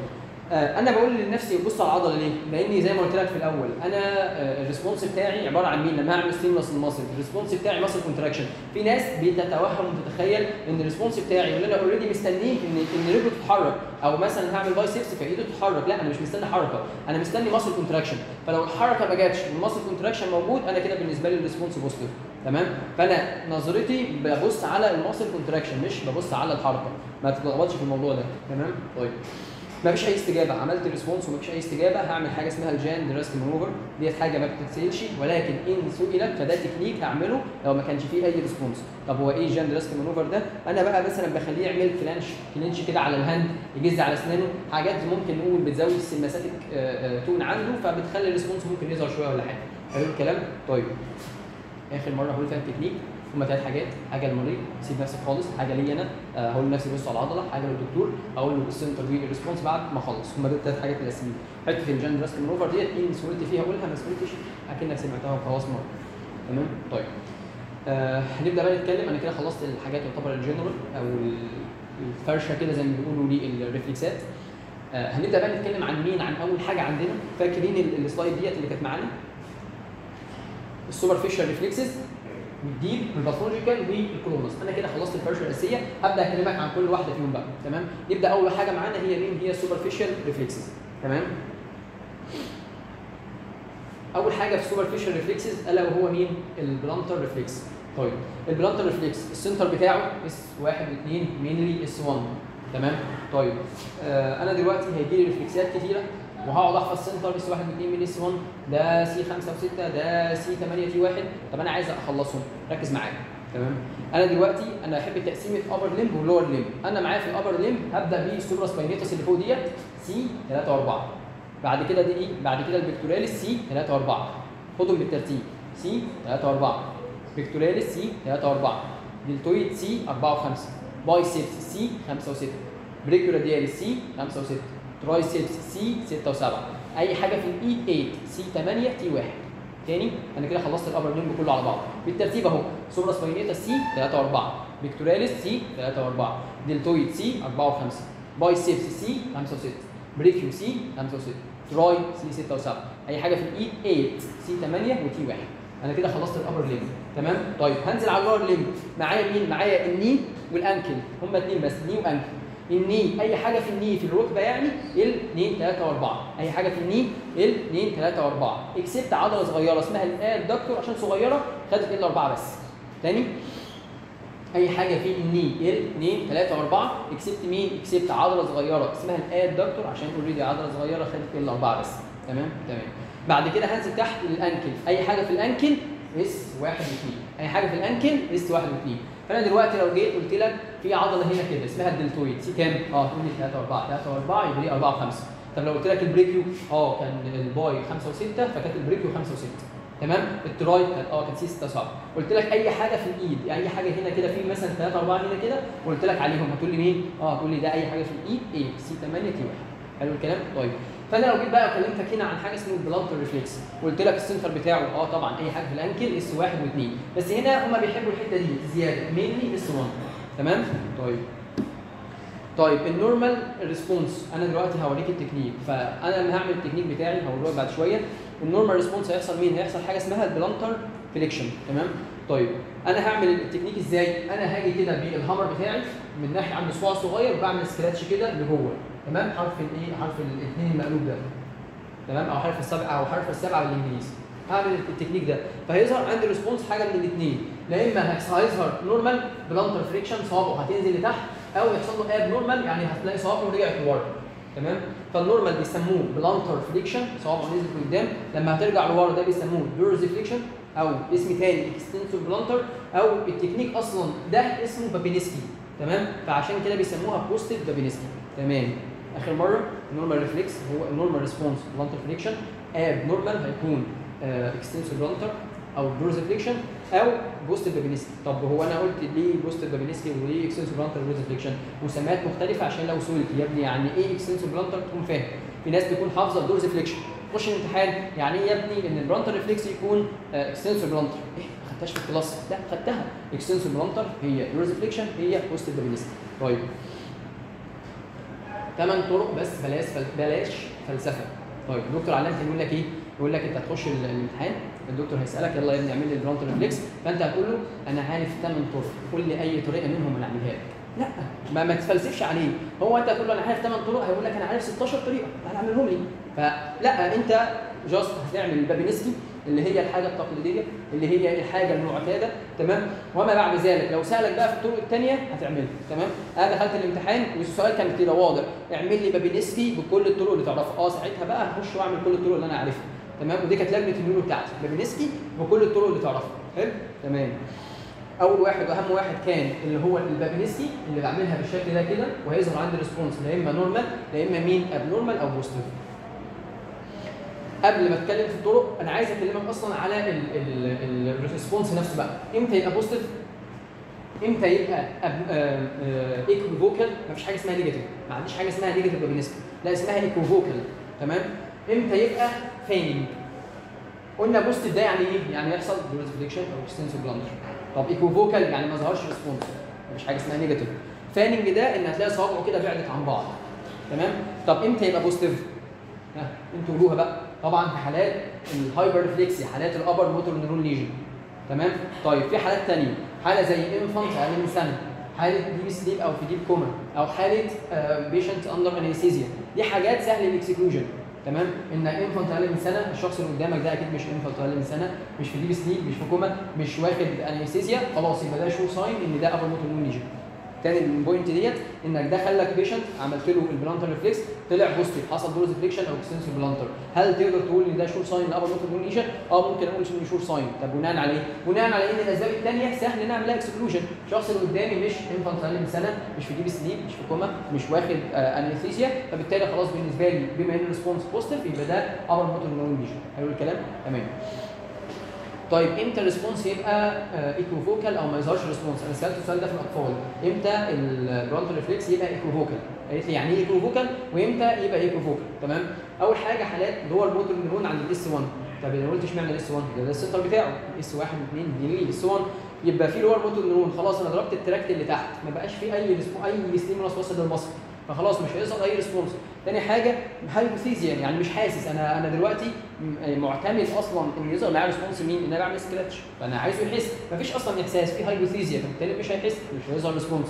آه، أنا بقول لنفسي بص على العضلة ليه؟ لأني زي ما قلت لك في الأول أنا آه، ال response بتاعي عبارة عن مين؟ لما أعمل stimulus لل muscle ال response بتاعي muscle contraction في ناس بتتوهم وتتخيل إن ال response بتاعي واللي أنا already مستنيه إن إن رجله تتحرك. أو مثلا هعمل biceps فإيده تتحرك. لا أنا مش مستني حركة. أنا مستني muscle contraction فلو الحركة ما جاتش وال muscle contraction موجود أنا كده بالنسبة لي ال response positive تمام؟ فأنا نظرتي ببص على ال muscle contraction مش ببص على الحركة. ما تتلخبطش في الموضوع ده. تمام؟ طيب. ما فيش أي استجابة. عملت response وما فيش أي استجابة. هعمل حاجة اسمها ال Jendrassik maneuver ديت حاجة ما بتتسألش ولكن إن سئلت فده تكنيك هعمله لو ما كانش فيه أي response طب هو إيه ال Jendrassik maneuver ده؟ أنا بقى مثلا بخليه يعمل clench clench كده على ال hand يجز على أسنانه. حاجات ممكن نقول بتزود ال sympathetic tone عنده فبتخلي ال response ممكن يظهر شوية ولا حاجة. حلو الكلام؟ طيب. آخر مرة هقول فيها التكنيك هما ثلاث حاجات حاجة للمريض سيب نفسك خالص حاجة ليا أنا آه، هقول لنفسي بص على العضلة حاجة للدكتور أقول له ال center و response بعد ما أخلص. هما دول الثلاث حاجات الأساسيين. حتة ال Jendrassik maneuver ديت إن سئلت فيها؟ أقولها ما سئلتش أكنك سمعتها وخلاص مرة. تمام؟ طيب. آه هنبدأ بقى نتكلم. أنا كده خلصت الحاجات يعتبر الجنرال أو ال- الفرشة كده زي ما بيقولوا لي ال reflexات. آه هنبدأ بقى نتكلم عن مين عن أول حاجة عندنا. فاكرين ال- slide ديت اللي كانت معانا؟ السوبرفيشال ريفلكسز والديب والباثولوجيكال والكولونس أنا كده خلصت الفرشة الأساسية هبدأ أكلمك عن كل واحدة فيهم بقى تمام؟ نبدا أول حاجة معانا هي مين؟ هي ال superficial reflexes تمام؟ أول حاجة في ال superficial reflexes ألا وهو مين؟ ال plantar reflex طيب ال plantar reflex ال center بتاعه S 1 2 mainly S 1 تمام؟ طيب آه أنا دلوقتي هيجي لي reflexات كتيرة. وهقعد أحفظ center S 1 2 mainly S 1 ده C 5 و6 ده C 8 T 1 طب أنا عايز أخلصهم. ركز معايا. تمام؟ أنا دلوقتي أنا أحب تقسيمه upper limb و lower limb أنا معايا في ال upper limb هبدأ بال supraspinatus اللي فوق ديت C 3 و4 بعد كده دي إيه؟ بعد كده ال pectoralis C 3 و4 خدهم بالترتيب. C 3 و4 pectoralis C 3 و4 deltoid C 4 و5 biceps C 5 و6 brachioradialis C 5 و6 triceps C 6 و7 أي حاجة في الايد C 8 C 8 T 1 تاني؟ أنا كده خلصت ال upper limb كله على بعض. بالترتيب أهو supraspinatus C 3 و4 pectoralis C 3 و4 deltoid C 4 و5 biceps C 5 و6 brachio C 5 و6 tri C 6 و7 أي حاجة في الايد 8 C 8 و T 1 أنا كده خلصت ال upper limb تمام؟ طيب هنزل على ال lower limb معايا مين؟ معايا ال knee وال ankle. هما اثنين بس knee و ankle. ال knee أي حاجة في ال knee في الركبة يعني L 2 3 و4 أي حاجة في ال knee L 2 3 و4 except عضلة صغيرة اسمها ال adductor عشان صغيرة خدت L 4 بس. تاني؟ أي حاجة في ال knee L 2 3 و4 except مين؟ except عضلة صغيرة اسمها ال adductor عشان already عضلة صغيرة خدت L 4 بس. تمام؟ تمام. بعد كده هنزل تحت ال ankle. أي حاجة في ال ankle؟ S 1 و2 أي حاجة في ال ankle؟ S 1 و2 فأنا دلوقتي لو جيت قلت لك في عضلة هنا كده اسمها ال deltoid C كام؟ آه تقول لي 3 و4 3 و4 يبقى لي 4 و5 طب لو قلت لك ال brachio آه كان ال bi 5 و6 فكانت ال brachio 5 و6 تمام؟ ال tri كانت آه كانت C 6 7 قلت لك أي حاجة في الإيد أي حاجة هنا كده في مثلا 3 4 هنا كده وقلت لك عليهم. هتقول لي مين؟ آه هتقول لي ده أي حاجة في الإيد إيه C 8 T 1 حلو الكلام؟ طيب. فانا لو جيت بقى كلمتك هنا عن حاجة اسمه ال plantar reflex وقلت لك ال center بتاعه آه طبعا أي حاجة في ال ankle S 1 و2 بس هنا هم بيحبوا الحتة دي زيادة mainly S 1 تمام؟ طيب. طيب ال normal response أنا دلوقتي هوريك التكنيك. فأنا لما هعمل التكنيك بتاعي هوريه بعد شوية. ال normal response هيحصل مين؟ هيحصل حاجة اسمها ال plantar flexion. تمام؟ طيب أنا هعمل التكنيك إزاي؟ أنا هاجي كده بال hammer بتاعي من ناحية عند صباع صغير وبعمل scratch كده لجوه. تمام؟ حرف الايه حرف الاثنين المقلوب ده. تمام؟ أو حرف السبعة أو حرف السبعة بالإنجليزي. هعمل التكنيك ده. فهيظهر عندي response حاجة من الاثنين لا إما هيظهر normal plantar flexion صوابعه هتنزل لتحت أو يحصل له abnormal يعني هتلاقي صوابعه رجعت لورا. تمام؟ فال normal بيسموه plantar flexion صوابعه نزلت لقدام. لما هترجع لورا ده بيسموه dorsiflexion أو اسم تاني extensor plantar أو التكنيك أصلا ده اسمه بابينسكي. تمام؟ فعشان كده بيسموها positive بابينسكي. تمام. آخر مرة ال normal reflex هو ال normal response plantar flexion abnormal هيكون extensor plantar أو dorsiflexion أو positive بابينسكي. طب هو أنا قلت ليه positive بابينسكي وليه extensor plantar و dorsiflexion مسميات مختلفة عشان لو سئلت يا ابني يعني إيه extensor plantar تكون فاهم. في ناس تكون حافظة ال dorsiflexion خش الامتحان. يعني إيه يا ابني؟ إن ال plantar reflex يكون extensor plantar. إيه ما خدتهاش في ال class. لا خدتها. extensor plantar هي dorsiflexion هي positive بابينسكي طيب. ثمان طرق بس بلاش بلاش فلسفة. طيب الدكتور علام كان يقول لك إيه؟ يقول لك أنت هتخش ال- الامتحان الدكتور هيسألك يلا يا ابني اعمل لي ال plantar reflex فأنت هتقول له أنا عارف ثمان طرق. قول لي أي طريقة منهم أنا أعملها لك. لا ما, ما تفلسفش عليه. هو أنت هتقول له أنا عارف ثمان طرق هيقول لك أنا عارف 16 طريقة. تعالى أعملهم لي. فلا انت just هتعمل البابينسكي اللي هي الحاجة التقليدية اللي هي الحاجة المعتادة تمام؟ وما بعد ذلك لو سألك بقى في الطرق الثانية هتعملها تمام؟ أنا دخلت الامتحان والسؤال كان كده واضح اعمل لي بابينسكي بكل الطرق اللي تعرفها. آه ساعتها بقى هخش واعمل كل الطرق اللي أنا عارفها تمام؟ ودي كانت لجنة ال neuro بتاعتي بابينسكي بكل الطرق اللي تعرفها حلو؟ تمام. أول واحد وأهم واحد كان اللي هو البابينسكي اللي بعملها بالشكل ده كده وهيظهر عندي response لا إما normal لا إما مين abnormal أو positive قبل ما اتكلم في الطرق أنا عايز أكلمك أصلا على ال response نفسه بقى. إمتى يبقى positive إمتى يبقى equivocal مفيش حاجة اسمها negative ما عنديش حاجة اسمها negative بابينسكي لا اسمها equivocal تمام؟ إمتى يبقى fanning قلنا positive ده يعني إيه؟ يعني يحصل dorsiflexion أو extensor plantar طب equivocal يعني ما ظهرش response مفيش حاجة اسمها negative fanning ده إن هتلاقي صوابعه كده بعدت عن بعض. تمام؟ طب إمتى يبقى positive ها أنتوا قولوها بقى. طبعا في حالات ال hyperreflexia حالات ال upper motor neuron lesion تمام؟ طيب في حالات ثانية حالة زي infant أقل من سنة حالة deep sleep أو في deep coma أو حالة patient under anesthesia دي حاجات سهل ال exclusion. تمام؟ إن infant أقل من سنة الشخص اللي قدامك ده أكيد مش infant أقل من سنة مش في deep sleep مش في كوما مش واخد anesthesia خلاص يبقى ده sure sign إن ده upper motor neuron lesion تاني ال point ديت إنك دخل لك patient عملت له ال plantar reflex طلع positive حصل dorsiflexion أو extensor plantar هل تقدر تقول إن ده sure sign ل upper neuron lesion آه ممكن أقول إنه sure sign طب بناء على إيه بناء على إن الأسباب الثانية سهل نعمل لها exclusion الشخص اللي قدامي مش infant أقل من سنة مش في deep sleep مش في كوما مش واخد آه anesthesia فبالتالي خلاص بالنسبة لي بما ان ال response positive يبقى ده upper motor neuron lesion حلو الكلام؟ تمام. طيب إمتى ال response يبقى equivocal أو ما يظهرش response أنا سألت السؤال ده في الأطفال. إمتى ال plantar reflex يبقى equivocal قالت لي يعني إيه equivocal وإمتى يبقى equivocal تمام؟ أول حاجة حالات lower motor neuron عند ال S 1 طب أنا قلت اشمعنى ال S 1 ده, ده ال center بتاعه. S 1 و2 دي ال S 1 يبقى في lower motor neuron خلاص أنا ضربت ال tract اللي تحت. ما بقاش في أي أي stimulus وصل لل muscle فخلاص مش هيظهر أي response تاني حاجة hypoesthesia يعني مش حاسس. أنا أنا دلوقتي معتمد أصلا إن يظهر معايا response مين؟ إن أنا بعمل scratch فأنا عايزه يحس. مفيش أصلا إحساس. في hypoesthesia فبالتالي مش هيحس. مش هيظهر response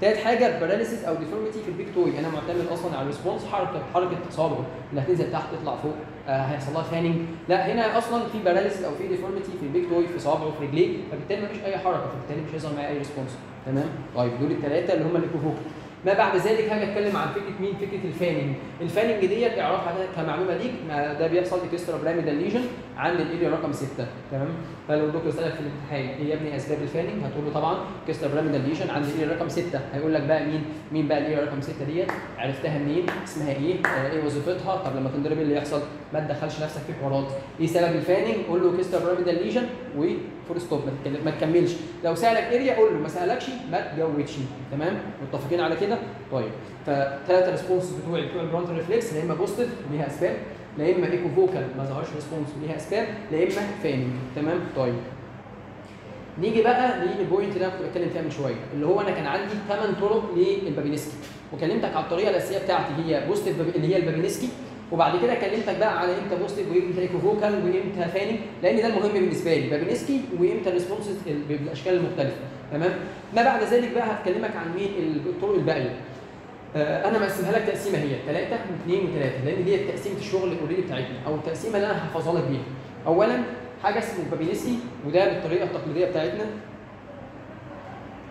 تالت حاجة paralysis أو deformity في ال big toe. أنا معتمد أصلا على ال response حركة حركة صابعه اللي هتنزل تحت تطلع فوق. آه هيحصل لها fanning لا هنا أصلا في paralysis أو في deformity في ال big toe في صوابعه في رجليه. فبالتالي مفيش أي حركة. فبالتالي مش هيظهر معايا أي response تمام؟ طيب دول الثلاثه اللي هم ال equivocal ما بعد ذلك هاجي اتكلم عن فكرة مين؟ فكرة ال fanning ال fanning ديت اعرفها كمعلومة ليك. ده بيحصل extrapyramidal lesion عند ال area رقم 6 تمام؟ فلو الدكتور سألك في الامتحان إيه يا ابني أسباب ال fanning هتقول له طبعا extrapyramidal lesion عند ال area رقم 6 هيقول لك بقى مين؟ مين بقى ال area رقم 6 ديت؟ عرفتها منين؟ اسمها إيه؟ آه إيه وظيفتها؟ طب لما تنضرب اللي يحصل؟ ما تدخلش نفسك في حوارات. إيه سبب ال fanning قول له extrapyramidal lesion و full stop ما تكملش. لو سألك area قول له ما سألكش ما تجودش تمام؟ متفقين على كده؟ طيب. فثلاثة response بتوعي بتوع ال plantar reflex لا إما positive ليها اسباب لا إما equivocal ما ظهرش response ليها اسباب لا إما fanning تمام؟ طيب. نيجي بقى لل point اللي أنا كنت بتكلم فيها من شوية اللي هو أنا كان عندي ثمان طرق للبابينسكي وكلمتك على الطريقة الأساسية بتاعتي هي positive اللي هي البابينسكي وبعد كده كلمتك بقى على إمتى positive وامتى equivocal وامتى fanning لأن ده المهم بالنسبة لي بابينسكي وامتى ال response بالأشكال المختلفة. تمام؟ ما بعد ذلك بقى هتكلمك عن مين الطرق الباقية. آه أنا مقسمها لك تقسيمة هي 3 و2 و3 لأن دي تقسيمة الشغل already بتاعتنا أو التقسيمه اللي أنا هحفظها لك بيها. اولا حاجة اسمه بابينسكي وده بالطريقة التقليدية بتاعتنا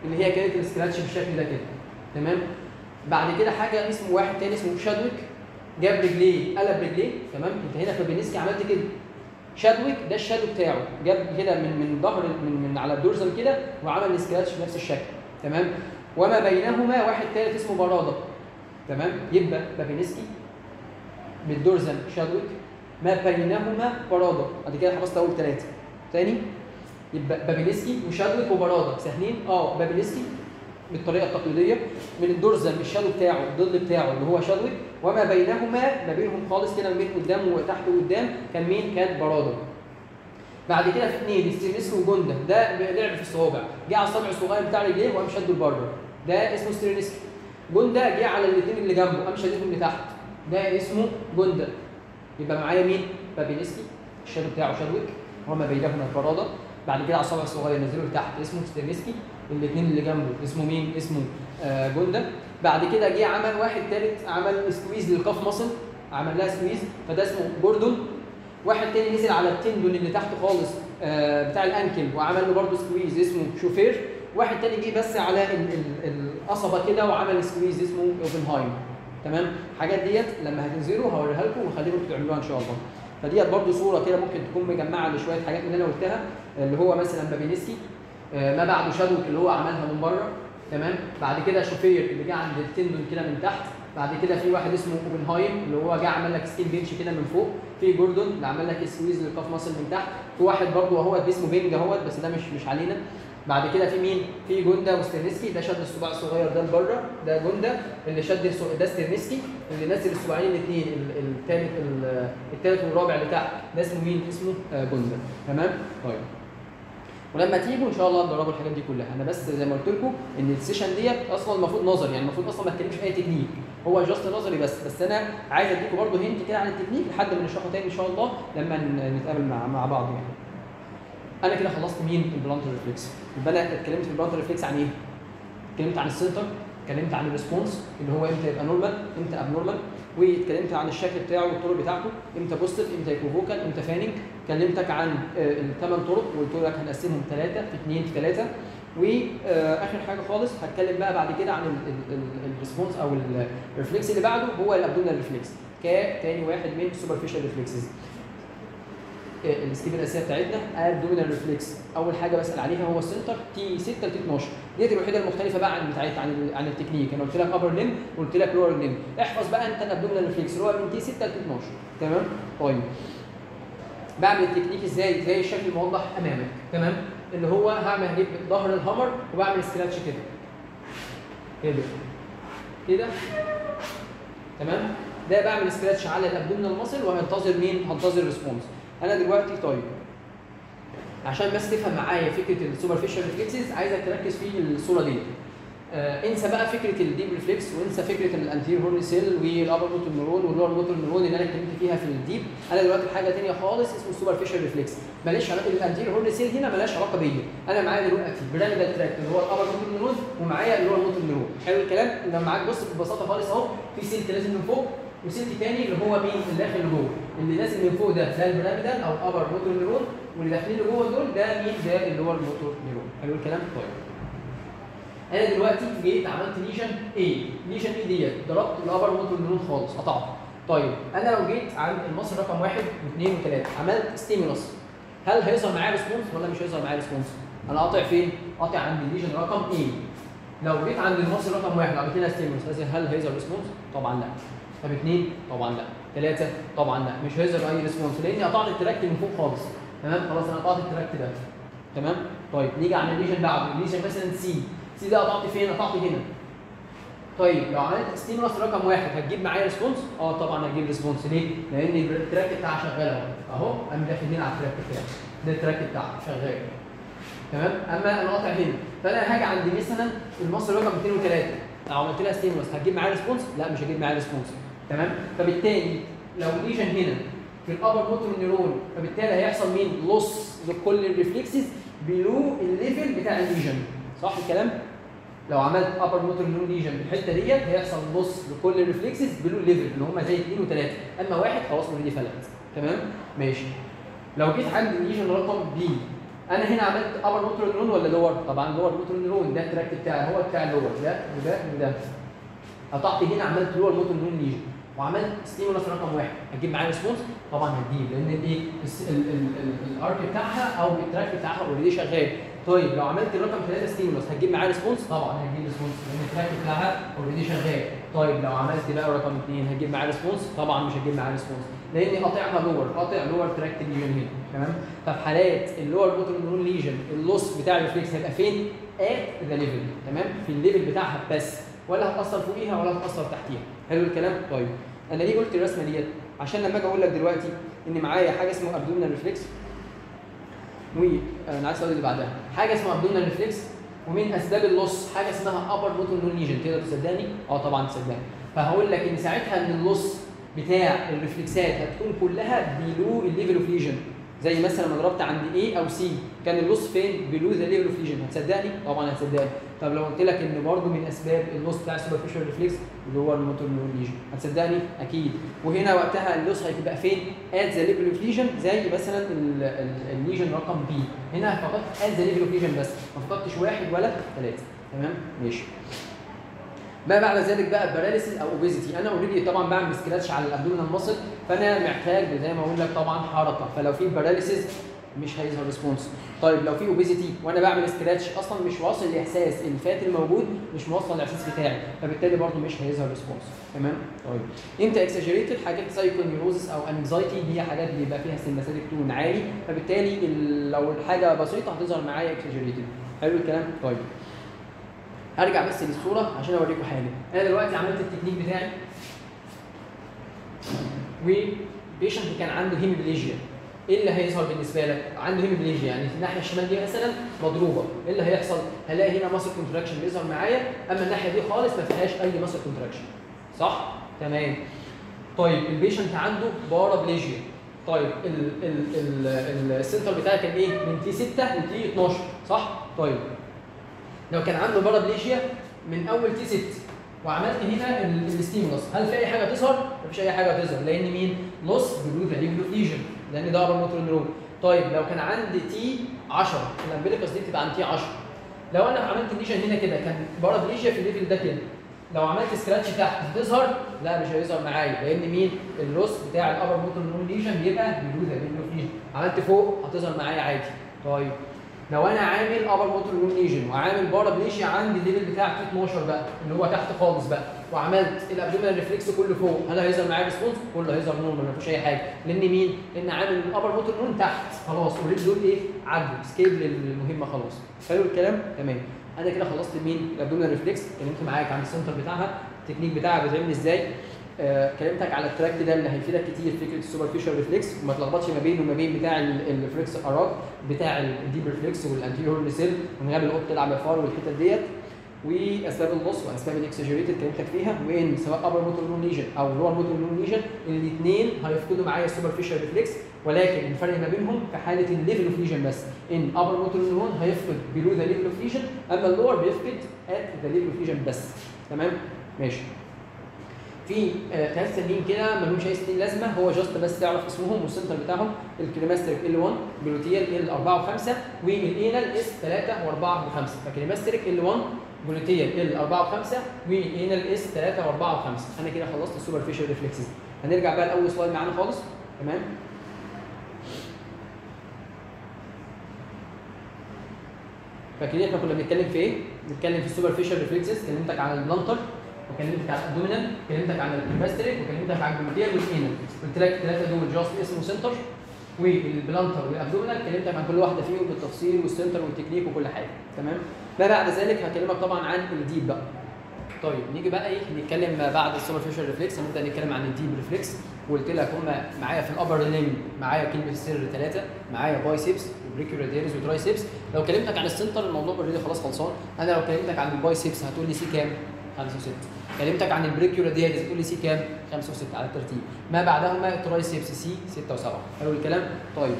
اللي هي كانت ال scratch بالشكل ده كده. تمام؟ بعد كده حاجة اسمه واحد تاني اسمه شادوك جاب رجليه قلب رجليه تمام؟ انت هنا في بابينسكي عملت كده. شادويك ده ال shadow بتاعه. جاب كده من من ظهر من, من على ال dorsum كده وعمل ال scratch بنفس الشكل تمام؟ وما بينهما واحد ثالث اسمه برادة تمام؟ يبقى بابينسكي بال dorsum شادويك ما بينهما برادة. بعد كده حفظت أول ثلاثة تاني؟ يبقى بابينسكي وشادويك وبرادة. سهلين؟ آه بابينسكي بالطريقة التقليدية من ال dorsum ال shadow بتاعه الظل بتاعه اللي هو شادويك وما بينهما ما بينهم خالص كده ما بين قدام وتحت وقدام كان مين؟ كان براده بعد كده في اثنين ستيرنسكي وجوندا. ده لعب في الصوابع. جه على الصابع الصغير بتاع رجليه وقام شده لبره ده اسمه ستيرنسكي جوندا جه على الاثنين اللي جنبه قام شددهم لتحت. ده اسمه جوندا. يبقى معايا مين؟ بابينسكي. ال shadow بتاعه شادويك وما بينهما البراده بعد كده على الصابع الصغير نزله لتحت. اسمه ستيرنسكي الاثنين اللي جنبه. اسمه مين؟ اسمه آه بعد كده جه عمل واحد ثالث عمل squeeze لل calf muscle عمل لها squeeze فده اسمه جوردون واحد تاني نزل على ال tendon اللي تحت خالص آه بتاع ال ankle وعمل له برضه squeeze اسمه شوفير. واحد تاني جه بس على ال- ال- القصبة كده وعمل squeeze اسمه أوبنهايم. تمام؟ الحاجات ديت لما هتنزلوا هوريها لكم وخليكم تعملوها إن شاء الله. فديت برضه صورة كده ممكن تكون مجمعة لشوية حاجات من اللي أنا قلتها اللي هو مثلا بابينسكي آه، ما بعده شادوك اللي هو عملها من بره. تمام؟ بعد كده شوفير اللي جه عند ال tendon كده من تحت. بعد كده في واحد اسمه اوبنهايم اللي هو جه عمل لك skin pinch كده من فوق. في جوردون اللي عمل لك squeeze لل calf muscle من تحت. في واحد برضه اهوت اسمه بينج اهوت بس ده مش مش علينا. بعد كده في مين؟ في جوندا وسترنسكي ده شد الصباع الصغير ده لبره. ده جوندا اللي شد ده سترنسكي اللي نزل الصباعين الاثنين الثالث الثالث والرابع اللي تحت. ده اسمه مين؟ اسمه آه، جوندا. تمام؟ طيب. ولما تيجوا إن شاء الله تجربوا الحاجات دي كلها. أنا بس زي ما قلت لكم إن ال session ديت أصلا المفروض نظري يعني المفروض أصلا ما اتكلمش في أي تكنيك. هو just نظري بس. بس أنا عايز أديكم برضه hint كده عن التكنيك لحد ما نشرحه تاني إن شاء الله لما نتقابل مع مع بعض يعني. أنا كده خلصت مين؟ ال plantar reflex يبقى أنا اتكلمت في ال plantar reflex عن إيه؟ اتكلمت عن ال center اتكلمت عن ال response اللي هو إمتى يبقى normal إمتى abnormal واتكلمت عن الشكل بتاعه والطرق بتاعته. إمتى positive إمتى equivocal إمتى fanning كلمتك عن الثمان طرق وقلت لك هنقسمهم ثلاثة في اثنين في ثلاثة واخر حاجة خالص هتكلم بقى بعد كده عن ال response أو ال reflex اللي بعده. هو ال abdominal reflex كتاني واحد من ال superficial reflexes ال step الاساسيه بتاعتنا abdominal reflex أول حاجة بسأل عليها هو ال center T 6 ل 12 ديت الوحيدة المختلفة بقى عن بتاعت عن عن التكنيك. أنا قلت لك upper limb وقلت لك lower limb احفظ بقى أنت ال abdominal reflex اللي هو من T 6 ل 12 تمام؟ طيب. بعمل التكنيك إزاي؟ زي الشكل الموضح أمامك. تمام؟ اللي هو هعمل هجيب ظهر ال hammer وبعمل scratch كده. كده. كده. تمام؟ ده بعمل scratch على ال abdominal muscle وهنتظر مين؟ هنتظر response أنا دلوقتي طيب؟ عشان بس تفهم معايا فكرة ال superficial reflexes عايزك تركز في الصورة دي. آه انسى بقى فكرة ال deep reflex وانسى فكرة ال anterior horn cell وال upper motor neuron وال lower motor neuron اللي أنا اتكلمت فيها في ال deep أنا دلوقتي حاجة ثانية خالص اسمه ال superficial reflex ماليش علاقة ال anterior horn cell هنا مالهاش علاقة بيا. أنا معايا دلوقتي pyramidal tract اللي هو ال upper motor neuron ومعايا ال lower motor neuron حلو الكلام؟ لما معاك بص ببساطة خالص أهو في سلك نازل من فوق. وسلك تاني اللي هو مين اللي داخل لجوه اللي نازل من فوق ده ده ال pyramidal أو ال upper motor neuron واللي داخلين لجوه دول ده مين؟ ده اللي هو ال motor neuron حلو الكلام طيب أنا دلوقتي جيت عملت lesion A lesion A ديت ضربت ال upper motor neuron خالص قطعته طيب أنا لو جيت عند ال muscle رقم واحد واثنين وثلاثة عملت stimulus هل هيظهر معايا response ولا مش هيظهر معايا response؟ أنا قاطع فين؟ قاطع عند ال lesion رقم إيه لو جيت عند ال muscle رقم واحد عملت لها stimulus هل هيظهر response؟ طبعا لا. طب اثنين طبعا لا. ثلاثة طبعا لا. مش هيظهر اي response لأني قطعت ال tract من فوق خالص. تمام؟ خلاص أنا قطعت ال tract ده. تمام؟ طيب نيجي عند ال lesion بعده ال lesion مثلا C C ده قطعت فين؟ قطعت هنا. طيب لو عملت stimulus رقم واحد هتجيب معايا response؟ آه طبعا هتجيب response ليه؟ لأن ال tract بتاعها شغال أهو. أهو قام داخل هنا على ال tract بتاعي. ده ال tract بتاعها شغال. تمام؟ أما أنا قاطع هنا. فأنا هاجي عند مثلا ال muscle رقم 2 و3 لو عملت لها stimulus هتجيب معايا response؟ لا مش هتجيب معايا response تمام؟ فبالتالي لو lesion هنا في ال upper motor neuron فبالتالي هيحصل مين؟ loss لكل ال reflexes below ال level بتاع ال lesion صح الكلام؟ لو عملت upper motor neuron lesion الحتة ديت هيحصل loss لكل ال reflexes below level اللي هم زي 2 و3 أما واحد خلاص already فلت. تمام؟ ماشي. لو جيت عند ال lesion رقم B أنا هنا عملت upper motor neuron ولا lower طبعا lower motor neuron ده ال tract بتاعي هو بتاع ال lower ده وده وده. قطعت هنا عملت lower motor neuron lesion وعملت stimulus رقم واحد. هتجيب معايا response طبعا هتجيب لأن الايه ال arc بتاعها أو ال tract بتاعها already شغال. طيب لو عملت الرقم 3 stimulus هتجيب معاه response طبعا هتجيب response لأن ال tract بتاعها already شغال. طيب لو عملت بقى رقم اثنين هتجيب معاه response طبعا مش هتجيب معاه response لأني قاطعها lower قاطع lower tract lesion هنا. تمام؟ ففي حالات ال lower motor neuron lesion ال loss بتاع ال reflex هيبقى فين؟ at the level تمام؟ في ال level بتاعها بس. ولا هتأثر فوقيها ولا هتأثر تحتيها. حلو الكلام؟ طيب أنا ليه قلت الرسمة ديت؟ عشان لما أجي أقول لك دلوقتي إن معايا حاجة اسمها abdominal reflex وأنا عايز أقول اللي بعدها. حاجة اسمها abdominal reflex ومن أسباب ال loss حاجة اسمها upper motor neuron lesion تقدر تصدقني؟ آه طبعا تصدقني. فهقول لك إن ساعتها إن ال loss بتاع ال reflex ات هتكون كلها below ال level of lesion زي مثلا ما ضربت عند A أو C كان ال loss فين؟ below the level of lesion هتصدقني؟ طبعا هتصدقني طب لو قلت لك إن برضه من أسباب ال loss بتاع ال superficial reflex اللي هو ال motor neuron lesion هتصدقني؟ أكيد وهنا وقتها ال loss هتبقى فين؟ at the level of lesion زي مثلا ال- ال- ال lesion رقم B هنا فقدت at the level of lesion بس ما فقدتش واحد ولا ثلاثة تمام؟ ماشي ما بعد ذلك بقى paralysis أو obesity أنا already طبعا بعمل scratch على ال abdominal muscle فأنا محتاج زي ما أقول لك طبعا حركة. فلو في paralysis مش هيظهر response طيب لو في obesity وأنا بعمل scratch أصلا مش واصل الإحساس ال fat الموجود مش موصل الإحساس بتاعي فبالتالي برضه مش هيظهر response تمام؟ طيب. أنت exaggerated حاجات psychoneurosis أو anxiety دي حاجات بيبقى فيها sympathetic tone عالي فبالتالي ال- لو الحاجة بسيطة هتظهر معايا exaggerated حلو الكلام؟ طيب. هرجع بس للصورة عشان أوريكم حاجة أنا دلوقتي عملت التكنيك بتاعي و patient كان عنده hemiplegia إيه اللي هيظهر بالنسبة لك؟ عنده hemiplegia يعني الناحية الشمال دي مثلا مضروبة، إيه اللي هيحصل؟ هلاقي هنا muscle contraction بيظهر معايا، أما الناحية دي خالص ما فيهاش أي muscle contraction. صح؟ تمام. طيب ال patient عنده paraplegia. طيب ال ال ال ال center بتاعي كان إيه؟ من T 6 ل T 12 صح؟ طيب لو كان عنده paraplegia من أول T 6 وعملت هنا ال- ال stimulus هل في أي حاجة تظهر؟ مفيش أي حاجة تظهر لأن مين؟ loss below the level lesion لأن ده motor neuron طيب لو كان عندي T 10 ال umbilicus دي بتبقى عند T 10 لو أنا عملت ال lesion هنا كده كان paraplegia في ال level ده كده لو عملت scratch تحت هتظهر؟ لا مش هيظهر معايا لأن مين؟ ال loss بتاع ال upper motor neuron lesion بيبقى below the level lesion عملت فوق هتظهر معايا عادي طيب لو أنا عامل upper motor neuron lesion وعامل paraplegia عندي ال level بتاع T 12 بقى اللي هو تحت خالص بقى وعملت ال abdominal reflex كله فوق هل هيظهر معايا response؟ كله هيظهر normal ما فيش أي حاجة لأن مين؟ لأن عامل ال upper motor neuron تحت خلاص اوريدي دول إيه؟ عدوا سكيب للمهمة خلاص حلو الكلام؟ تمام أنا كده خلصت مين؟ الابدومينال ريفلكس اتكلمت معاك عن السنتر بتاعها التكنيك بتاعها بيتعمل إزاي كلمتك على التراك ده اللي هيفيدك كتير فكرة السوبرفيشال ريفلكس. وما تلخبطش ما بينه وما بين بتاع ال- الريفلكس اراك بتاع الديب ريفلكس والانتيريور ريسيل من غير القط تلعب الفار والحتت ديت. وأسباب النص وأسباب الاكسجريتد كلمتك فيها. وان سواء ابر موتور نون ليجن أو لور موتور نون ليجن الاثنين هيفقدوا معايا ال superficial reflex. ولكن الفرق ما بينهم في حالة ال level of lesion بس. إن upper motor neuron هيفقد below the level of lesion أما ال lower بيفقد at the level of lesion بس. تمام؟ ماشي. في آه، ثلاث سنين كده ملهمش أي سنين لازمة هو just بس تعرف اسمهم وال center بتاعهم ال cremasteric L 1 gluteal L 4 و5 وال anal S 3 و4 و5 ف cremasteric L 1 gluteal L 4 و5 وال anal S 3 و4 و5 أنا كده خلصت ال superficial reflexes هنرجع بقى لأول slide معانا خالص. تمام؟ فاكرين إحنا كنا بنتكلم في إيه؟ بنتكلم في ال superficial reflexes كلمتك عن ال plantar. وكلمتك عن ال abdominal كلمتك عن ال cremasteric وكلمتك عن ال gluteal وال anal قلت لك الثلاثه دول just اسمه center وال plantar وال abdominal كلمتك عن كل واحدة فيهم بالتفصيل وال center وال technique وكل حاجة. تمام؟ ما بعد ذلك هكلمك طبعا عن ال deep بقى. طيب نيجي بقى إيه؟ نتكلم بعد ال superficial reflex هنبدا نتكلم عن ال deep reflex وقلت لك هم معايا في ال upper limb معايا كلمة السر ثلاثة معايا biceps و brachioradialis و triceps لو كلمتك عن ال center الموضوع already خلاص خلصان. أنا لو كلمتك عن ال biceps هتقول لي C كام؟ 5 و6 كلمتك عن ال brachioradialis هتقول لي C كام؟ 5 و6 على الترتيب. ما بعدهما ال triceps C 6 و7 حلو الكلام؟ طيب.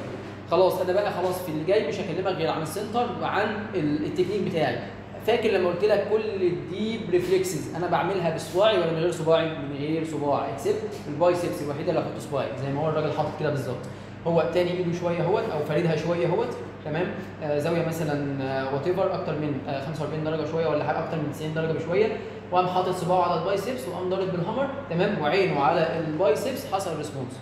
خلاص أنا بقى خلاص في اللي جاي مش هكلمك غير عن ال center وعن ال- التكنيك بتاعي. فاكر لما قلت لك كل ال deep reflexes أنا بعملها بصباعي ولا من غير صباعي؟ من غير صباع except ال biceps الوحيدة اللي هحط صباعي. زي ما هو الراجل حاطط كده بالظبط. هو تاني إيده شوية أهوت أو فاردها شوية أهوت. تمام؟ آه زاوية مثلا whatever أكتر من آه 45 درجة شوية ولا حاجة أكتر من 90 درجة بشوية. وقام حاطط صباعه على ال biceps وقام ضارب بال hammer. تمام؟ وعينه على ال biceps حصل response.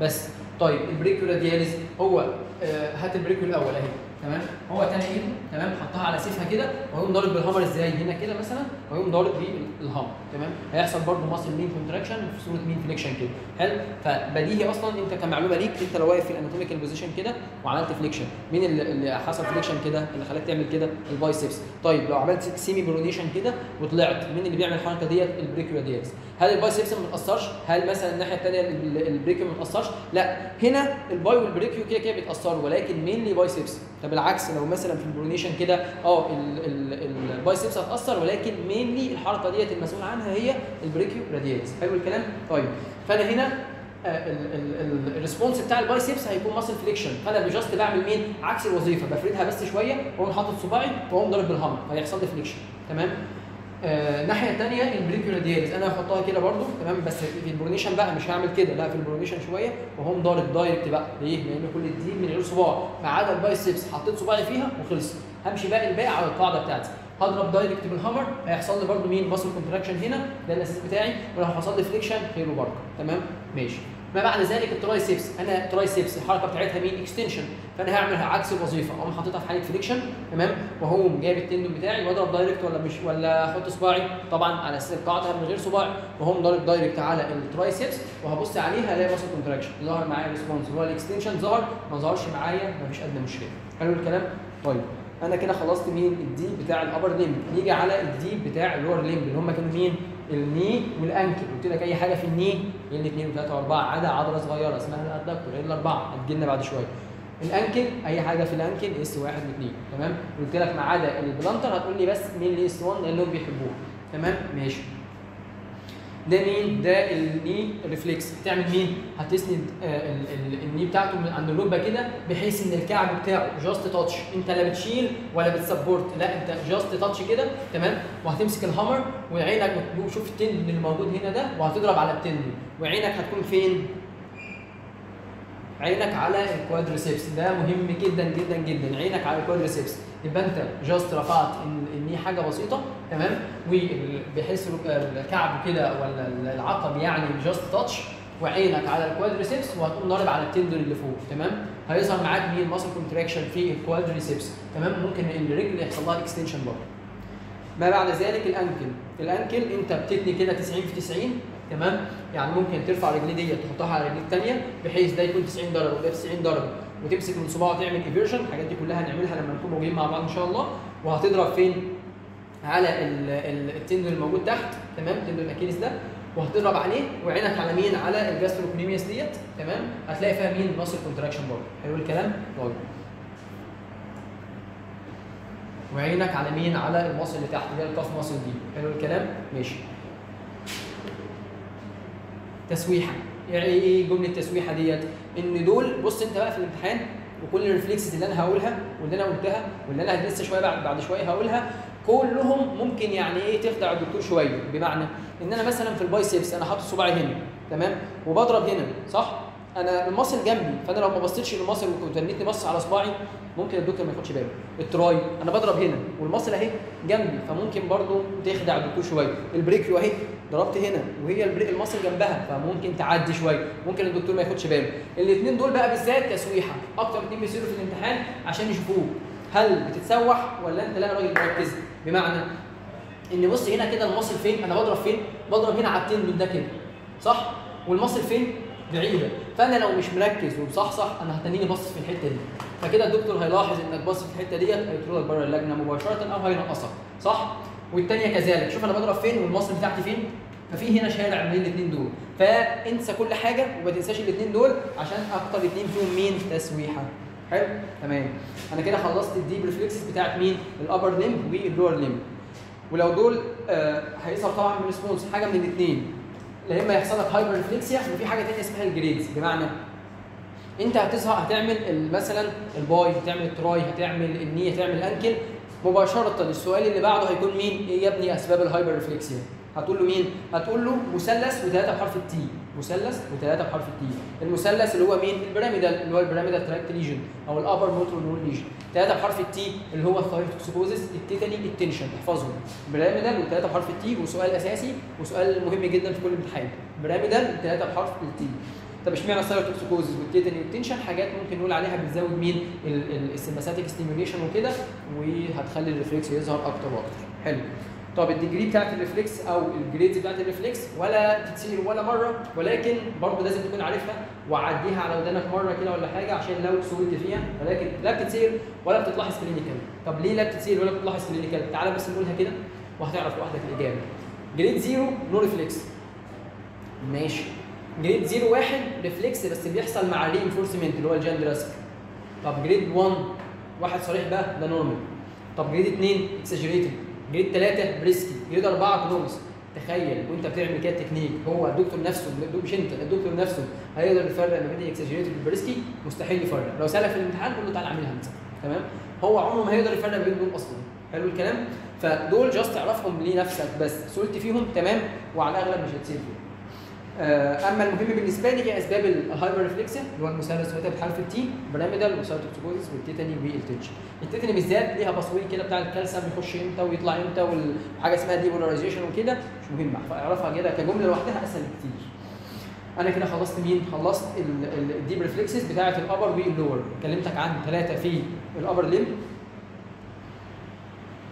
بس طيب ال brachioradialis هو آه هات ال brachio الأول أهي. تمام؟ هو تاني ايده تمام؟ حطها على سيفها كده وهيقوم ضارب بال hammer إزاي؟ هنا كده مثلا وهيقوم ضارب بال hammer تمام؟ هيحصل برضه muscle مين contraction في صورة مين flexion كده. حلو؟ فبديهي أصلا أنت كمعلومه ليك أنت لو واقف في ال anatomical position كده وعملت flexion مين اللي, حصل flexion كده؟ اللي خلاك تعمل كده؟ ال biceps. طيب لو عملت semi pronation كده وطلعت مين اللي بيعمل الحركة ديت؟ ال brachioradialis هل ال biceps ما بتأثرش؟ هل مثلا الناحية الثانية ال brachio ما بتأثرش؟ لا. هنا ال bi وال brachio كده كده بيتأثروا ولكن mainly biceps بالعكس لو مثلا في ال pronation كده آه ال biceps هتأثر ولكن mainly الحركة ديت المسؤول عنها هي ال brachioradialis حلو الكلام؟ طيب فأنا هنا ال response بتاع ال biceps هيكون muscle flexion فأنا just بعمل مين؟ عكس الوظيفة. بفردها بس شوية واقوم حاطط صباعي واقوم ضارب بال hammer فيحصل لي flexion تمام؟ الناحيه الثانية ال brachioradialis أنا هحطها كده برضو تمام؟ بس في ال pronation بقى مش هعمل كده. لا في ال pronation شوية وهقوم ضارب direct بقى. ليه؟ لأن كل دي من غير صباع. عدا ال biceps حطيت صباعي فيها وخلص همشي باقي الباقي على القاعدة بتاعتي. هضرب direct بال hammer هيحصل لي برضو مين؟ muscle contraction هنا. ده الأساس بتاعي. ولو حصل لي flexion خير وبركه تمام؟ ماشي. ما بعد ذلك ال triceps أنا triceps الحركة بتاعتها مين extension فأنا هعمل عكس الوظيفة. أقوم حاططها في حالة flexion تمام؟ وهقوم جايب ال tendon بتاعي واضرب direct ولا مش ولا أحط صباعي. طبعا على أساس القاعدة من غير صباعي وهقوم ضارب direct على ال triceps وهبص عليها الاقي muscle contraction ظهر معايا response هو ال extension ظهر ما ظهرش معايا مفيش أدنى مشكله حلو الكلام؟ طيب أنا كده خلصت مين ال deep بتاع ال upper limb نيجي على ال deep بتاع ال lower limb اللي هم كانوا مين ال knee وال ankle. قلت لك أي حاجة في ال knee ال 2 و3 و4 عدا عضلة صغيرة اسمها ال adductor ال 4 هتجي لنا بعد شوية. ال ankle أي حاجة في ال ankle S 1 و2 تمام؟ قلت لك ما عدا ال plantar هتقول لي بس مين اللي S 1 لأنهم بيحبوه تمام؟ ماشي. ده مين؟ ده ال knee reflex بتعمل مين؟ هتسند آه ال- ال- ال knee بتاعته من عند الركبه كده بحيث إن الكعب بتاعه just touch أنت لا بتشيل ولا بت support. لا أنت just touch كده تمام؟ وهتمسك ال hammer وعينك وشوف ال tendon اللي موجود هنا ده وهتضرب على ال tendon وعينك هتكون فين؟ عينك على ال quadriceps ده مهم جدا جدا جدا. عينك على ال quadriceps يبقى أنت just رفعت هي حاجة بسيطة تمام؟ وبحيث الكعب كده ولا العقب يعني just touch وعينك على ال quadriceps وهتقوم ضارب على ال tendon اللي فوق تمام؟ هيظهر معاك مين؟ muscle contraction في ال quadriceps تمام؟ ممكن الرجل يحصل لها extension برضه. ما بعد ذلك ال ankle ال ankle أنت بتتني كده 90 في 90 تمام؟ يعني ممكن ترفع رجلي ديت تحطها على رجلي الثانية بحيث ده يكون 90 درجة وده 90 درجة. وتمسك من صباعه تعمل eversion الحاجات دي كلها هنعملها لما نكون موجودين مع بعض إن شاء الله. وهتضرب فين؟ على ال- ال- ال tendon الموجود تحت تمام؟ tendon ال Achilles ده. وهتضرب عليه وعينك على مين؟ على ال gastrocnemius ديت تمام؟ هتلاقي فيها مين؟ muscle contraction برضه حلو الكلام؟ طيب. وعينك على مين؟ على ال muscle اللي تحت اللي هي ال calf muscle دي. حلو الكلام؟ ماشي. تسويحة. يعني إيه جملة التسويحه ديت؟ إن دول بص أنت بقى في الامتحان وكل ال reflexes اللي أنا هقولها واللي أنا قلتها واللي أنا لسه شوية بعد بعد شوية هقولها كلهم ممكن يعني إيه تخدع الدكتور شوية. بمعنى إن أنا مثلا في ال biceps أنا حاطط صباعي هنا تمام؟ وبضرب هنا صح؟ أنا ال muscle جنبي فأنا لو ما بصيتش لل muscle وتنيتني بص على صباعي ممكن الدكتور ما ياخدش باله. ال tri أنا بضرب هنا وال muscle أهي جنبي فممكن برضو تخدع الدكتور شوية. ال brachio أهي ضربت هنا وهي ال muscle جنبها فممكن تعدي شوية ممكن الدكتور ما ياخدش باله. الاثنين دول بقى بالذات تسويحة. أكتر اثنين بيتسئلوا في الامتحان عشان يشوفوه. هل بتتسوح ولا انت لا راجل مركز؟ بمعنى ان بص هنا كده ال muscle فين؟ أنا بضرب فين؟ بضرب هنا على ال tendon ده كده صح؟ وال muscle فين؟ بعيدة. فأنا لو مش مركز ومصحصح أنا هتنيني باصص في الحتة دي. فكده الدكتور هيلاحظ إنك باصص في الحتة ديت هيطردك بره اللجنة مباشرة أو هينقصك صح؟ والثانيه كذلك. شوف أنا بضرب فين وال muscle بتاعتي فين؟ ففي هنا شارع بين الاثنين دول. فانسى كل حاجة وما تنساش الاثنين دول عشان أكتر اثنين فيهم مين؟ تسويحة. حلو تمام. أنا كده خلصت ال deep reflexes بتاعت مين؟ ال upper limb وال lower limb ولو دول آه طبعا من response حاجة من الاثنين يا إما يحصل لك hyperreflexia وفي حاجة ثانية اسمها ال grades بمعنى أنت هتظهر هتعمل مثلا ال bi هتعمل ال tri هتعمل ال knee هتعمل ال ankle مباشرة السؤال اللي بعده هيكون مين؟ إيه يا ابني أسباب ال hyperreflexia هتقول له مين؟ هتقول له مثلث وثلاثه بحرف ال T. مثلث وثلاثه بحرف ال T. المثلث اللي هو مين؟ ال pyramidal اللي هو ال pyramidal tract lesion أو ال upper motor neuron lesion ثلاثة بحرف ال T اللي هو ال thyrotoxicosis ال tetany ال tension. احفظهم. pyramidal وثلاثه بحرف ال T وسؤال أساسي وسؤال مهم جدا في كل امتحان. pyramidal وثلاثه بحرف ال T. طب اشمعنى ال thyrotoxicosis وال tetany وال tension؟ حاجات ممكن نقول عليها بتزود مين؟ ال sympathetic stimulation وكده وهتخلي ال reflex يظهر أكتر وأكتر. حلو. طب ال degree بتاعت ال reflex أو ال grades بتاعت ال reflex ولا كتير ولا مرة ولكن برضه لازم تكون عارفها وعديها على ودانك مرة كده ولا حاجة عشان لو سئلت فيها ولكن لا بتتسئل ولا بتتلاحظ clinical طب ليه لا بتتسئل ولا بتتلاحظ clinical تعالى بس نقولها كده وهتعرف لوحدك الإجابة. grade zero no reflex ماشي. grade zero واحد reflex بس بيحصل مع reinforcement اللي هو ال Jendrassik. طب grade 1 واحد صريح بقى ده normal طب grade 2 exaggerated grade 3 brisk. grade 4 clonus تخيل وأنت بتعمل كده تكنيك. هو الدكتور نفسه مش أنت الدكتور نفسه هيقدر يفرق ما بين ال exaggerated وال brisk؟ مستحيل يفرق. لو سألك في الامتحان قول له تعالى أعملها انت تمام؟ هو عمره ما هيقدر يفرق بين دول أصلا. حلو الكلام؟ فدول just تعرفهم لنفسك بس. سئلت فيهم تمام؟ وعلى الأغلب مش هتسال فيهم أما المهم بالنسبة لي هي أسباب ال hyperreflexia اللي هو المثلث وهي بحرف التي بيراميدال وسايتوكسيكوزيس والتيتاني والتنشن التيتاني بالذات ليها بصوير كده بتاع الكالسيوم يخش إمتى ويطلع إمتى وحاجه اسمها depolarization وكده مش مهمة. فأعرفها كده كجملة لوحدها أسهل بكتير. أنا كده خلصت مين؟ خلصت ال deep reflexes بتاعة ال upper وال lower كلمتك عن ثلاثة في ال upper limb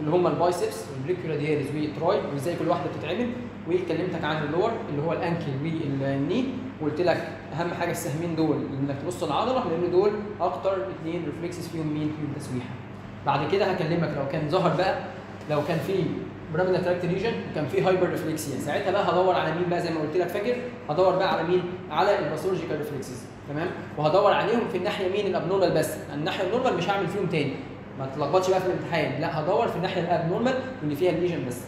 اللي هم ال biceps وال brachioradialis وال tri وإزاي كل واحدة بتتعمل. وكلمتك عن ال lower اللي هو ال ankle وال knee وقلت لك أهم حاجة السهمين دول إنك تبص العضلة لأن دول أكتر اثنين reflexes فيهم مين؟ فيهم تسويحه بعد كده هكلمك لو كان ظهر بقى لو كان في pyramidal tract lesion وكان في hyperreflexia ساعتها بقى هدور على مين بقى؟ زي ما قلت لك فاكر هدور بقى على مين؟ على ال pathological reflexes تمام؟ وهدور عليهم في الناحية مين؟ ال abnormal بس. الناحية ال normal مش هعمل فيهم تاني. ما تلخبطش بقى في الامتحان. لا هدور في الناحية ال abnormal واللي فيها ال lesion بس.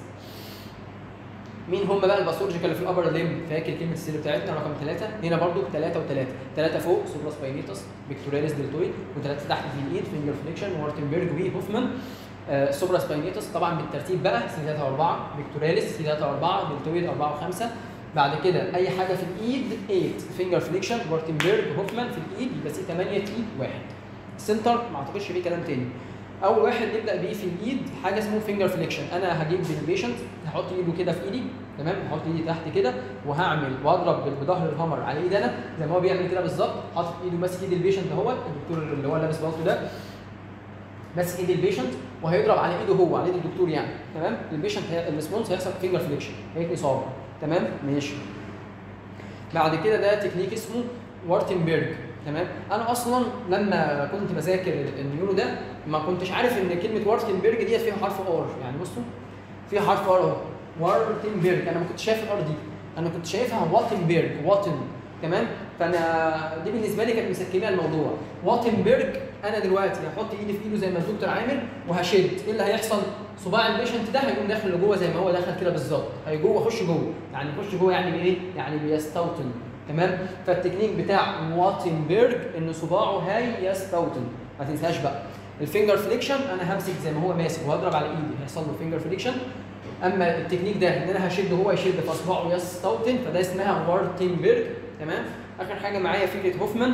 مين هم بقى ال pathological في ال upper limb فاكر كلمة السر بتاعتنا؟ رقم ثلاثة هنا برضو ثلاثة وثلاثه ثلاثة فوق supraspinatus pectoralis deltoid وثلاثه تحت في الإيد finger flexion Wartenberg و Hoffmann آه supraspinatus طبعا بالترتيب بقى C 3 و4 pectoralis C 3 و4 deltoid 4 و5 بعد كده أي حاجة في الإيد 8 finger flexion Wartenberg Hoffmann في الإيد يبقى C 8 T 1 ال center ما أعتقدش فيه كلام تاني. أول واحد نبدأ بيه في الإيد حاجة اسمه finger flexion أنا هجيب ال patient هحط إيده كده في إيدي تمام؟ هحط إيدي تحت كده وهعمل وأضرب بظهر ال hammer على إيدي أنا زي ما هو بيعمل كده بالظبط. حاطط إيده ماسك إيد ال patient اهوت الدكتور اللي هو لابس بالطو ده ماسك إيد ال patient وهيضرب على إيده هو على إيد الدكتور يعني تمام؟ ال patient ال response هيحصل finger flexion هيتني صابع تمام؟ ماشي. بعد كده ده تكنيك اسمه Wartenberg تمام؟ أنا أصلا لما كنت بذاكر ال neuro ده ما كنتش عارف إن كلمة Wartenberg ديت فيها حرف R. يعني بصوا فيها حرف R أهو. Wartenberg. أنا ما كنتش شايف ال R دي. أنا كنت شايفها Watenberg Waten. تمام؟ فأنا دي بالنسبة لي كانت مسكنة الموضوع. Watenberg أنا دلوقتي هحط إيدي في إيده زي ما الدكتور عامل وهشد. إيه اللي هيحصل؟ صباع ال patient ده هيقوم داخل لجوه زي ما هو دخل كده بالظبط. هيجوه يخش جوه. يعني يخش جوه يعني إيه يعني بيستوطن. تمام؟ فالتكنيك بتاع Watenberg إن صباعه هاي يستوطن ما تنساش بقى. ال finger flexion أنا همسك زي ما هو ماسك وهضرب على إيدي. هيحصل له finger flexion أما التكنيك ده إن أنا هشد وهو يشد فصباعه يستوطن فده اسمها Wartenberg تمام؟ آخر حاجة معايا فكرة Hoffmann.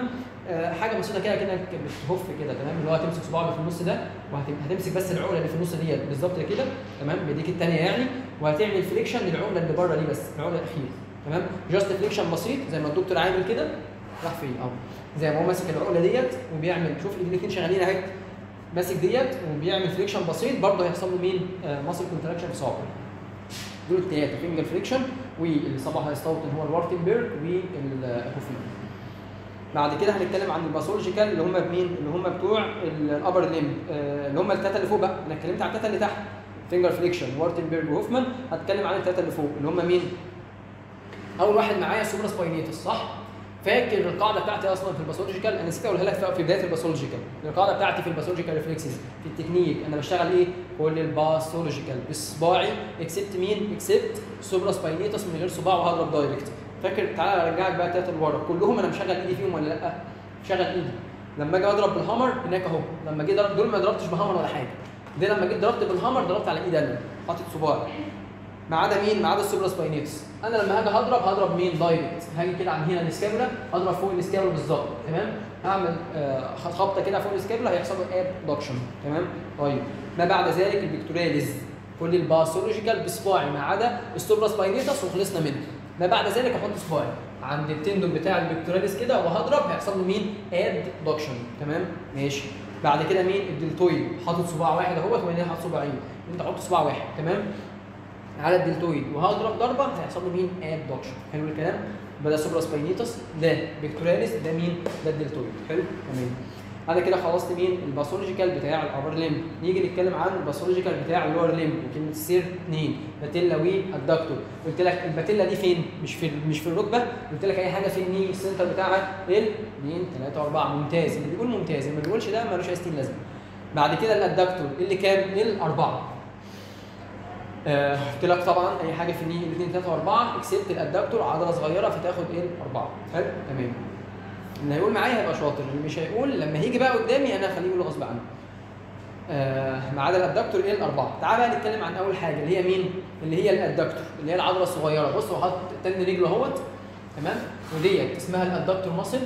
آه حاجة بسيطة كده كده بتهف كده تمام؟ اللي هو هتمسك اللي في النص ده وهتمسك بس العقلة اللي في النص ديت. بالظبط كده. تمام؟ بايديك الثانية يعني. وهتعمل flexion للعقلة اللي بره دي بس العقلة الأخيرة. تمام just flexion بسيط زي ما الدكتور عامل كده راح فين اهو زي ما هو ماسك العقلة ديت وبيعمل شوف الاثنين شغالين أهي ماسك ديت وبيعمل flexion بسيط برضه هيحصل له مين؟ آه muscle contraction في صابعه دول الثلاثه finger flexion والصباع هيستوطن هو ال Wartenberg وال Hoffmann بعد كده هنتكلم عن ال pathological اللي هم مين؟ اللي هم بتوع ال upper limb آه اللي هم الثلاثه اللي فوق بقى أنا اتكلمت عن الثلاثه اللي تحت finger flexion Wartenberg و Hoffmann هتكلم عن الثلاثه اللي فوق اللي هم مين؟ أول واحد معايا supraspinatus صح؟ فاكر القاعدة بتاعتي أصلا في ال pathological؟ أنا نسيت أقولها لك في بداية ال pathological. القاعدة بتاعتي في ال pathological reflexes في التكنيك. أنا بشتغل إيه؟ كل ال pathological. بصباعي except مين؟ except supraspinatus من غير صباع وهضرب direct فاكر؟ تعالى أرجعك بقى ثلاثة لورا. كلهم أنا مشغل إيدي فيهم ولا لأ؟ مشغل إيدي. لما أجي أضرب بال hammer هناك أهو. لما جيت دول ما ضربتش ب hammer ولا حاجة. ده لما جيت ضربت بال hammer ضربت على إيدي أنا. حاطط صباع ما عدا مين؟ ما عدا ال supraspinatus أنا لما هاجي هضرب هضرب مين direct هاجي كده عند هنا ال scapula اضرب فوق ال scapula بالظبط تمام هعمل آه خبطة كده فوق الاسكابولا هيحصل له abduction تمام طيب ما بعد ذلك ال pectoralis كل ال pathological بصباعي ما عدا ال supraspinatus وخلصنا منه ما بعد ذلك أحط صباعي عند ال tendon بتاع ال pectoralis كده وهضرب هيحصل له مين؟ adduction تمام؟ ماشي بعد كده مين؟ ال deltoid حاطط صباع واحد اهوت وهنا حاطط صباعين أنت حط صباع واحد تمام؟ على ال deltoid. وهضرب ضربة هيحصل له مين؟ abduction حلو الكلام؟ يبقى ده supraspinatus ده pectoralis ده مين؟ ده ال deltoid. حلو؟ تمام. أنا كده خلصت مين؟ ال pathological بتاع ال upper limb. نيجي نتكلم عن ال pathological بتاع ال lower limb وكلمة السر اثنين patella وال adductor قلت لك ال patella دي فين؟ مش في مش في الركبة. قلت لك أي حاجة في ال knee ال center بتاعها L 2 3 4 ممتاز. اللي بيقول ممتاز اللي ما بيقولش ده ملوش أي ستين لازمة. بعد كده ال adductor اللي كام L 4 آه، قلت لك طبعا أي حاجة في ال knee 2 3 و4 except ال adductor عضلة صغيرة فتاخد L 4 حلو؟ تمام. اللي هيقول معايا هيبقى شاطر اللي مش هيقول لما هيجي بقى قدامي أنا هخليه يقول غصب عنه. آه ما عدا ال adductor إيه؟ الأربعة. تعال بقى نتكلم عن أول حاجة اللي هي مين؟ اللي هي ال adductor اللي هي العضلة الصغيرة. بص هو حاطط تاني رجله أهوت. تمام؟ وديت اسمها ال adductor muscle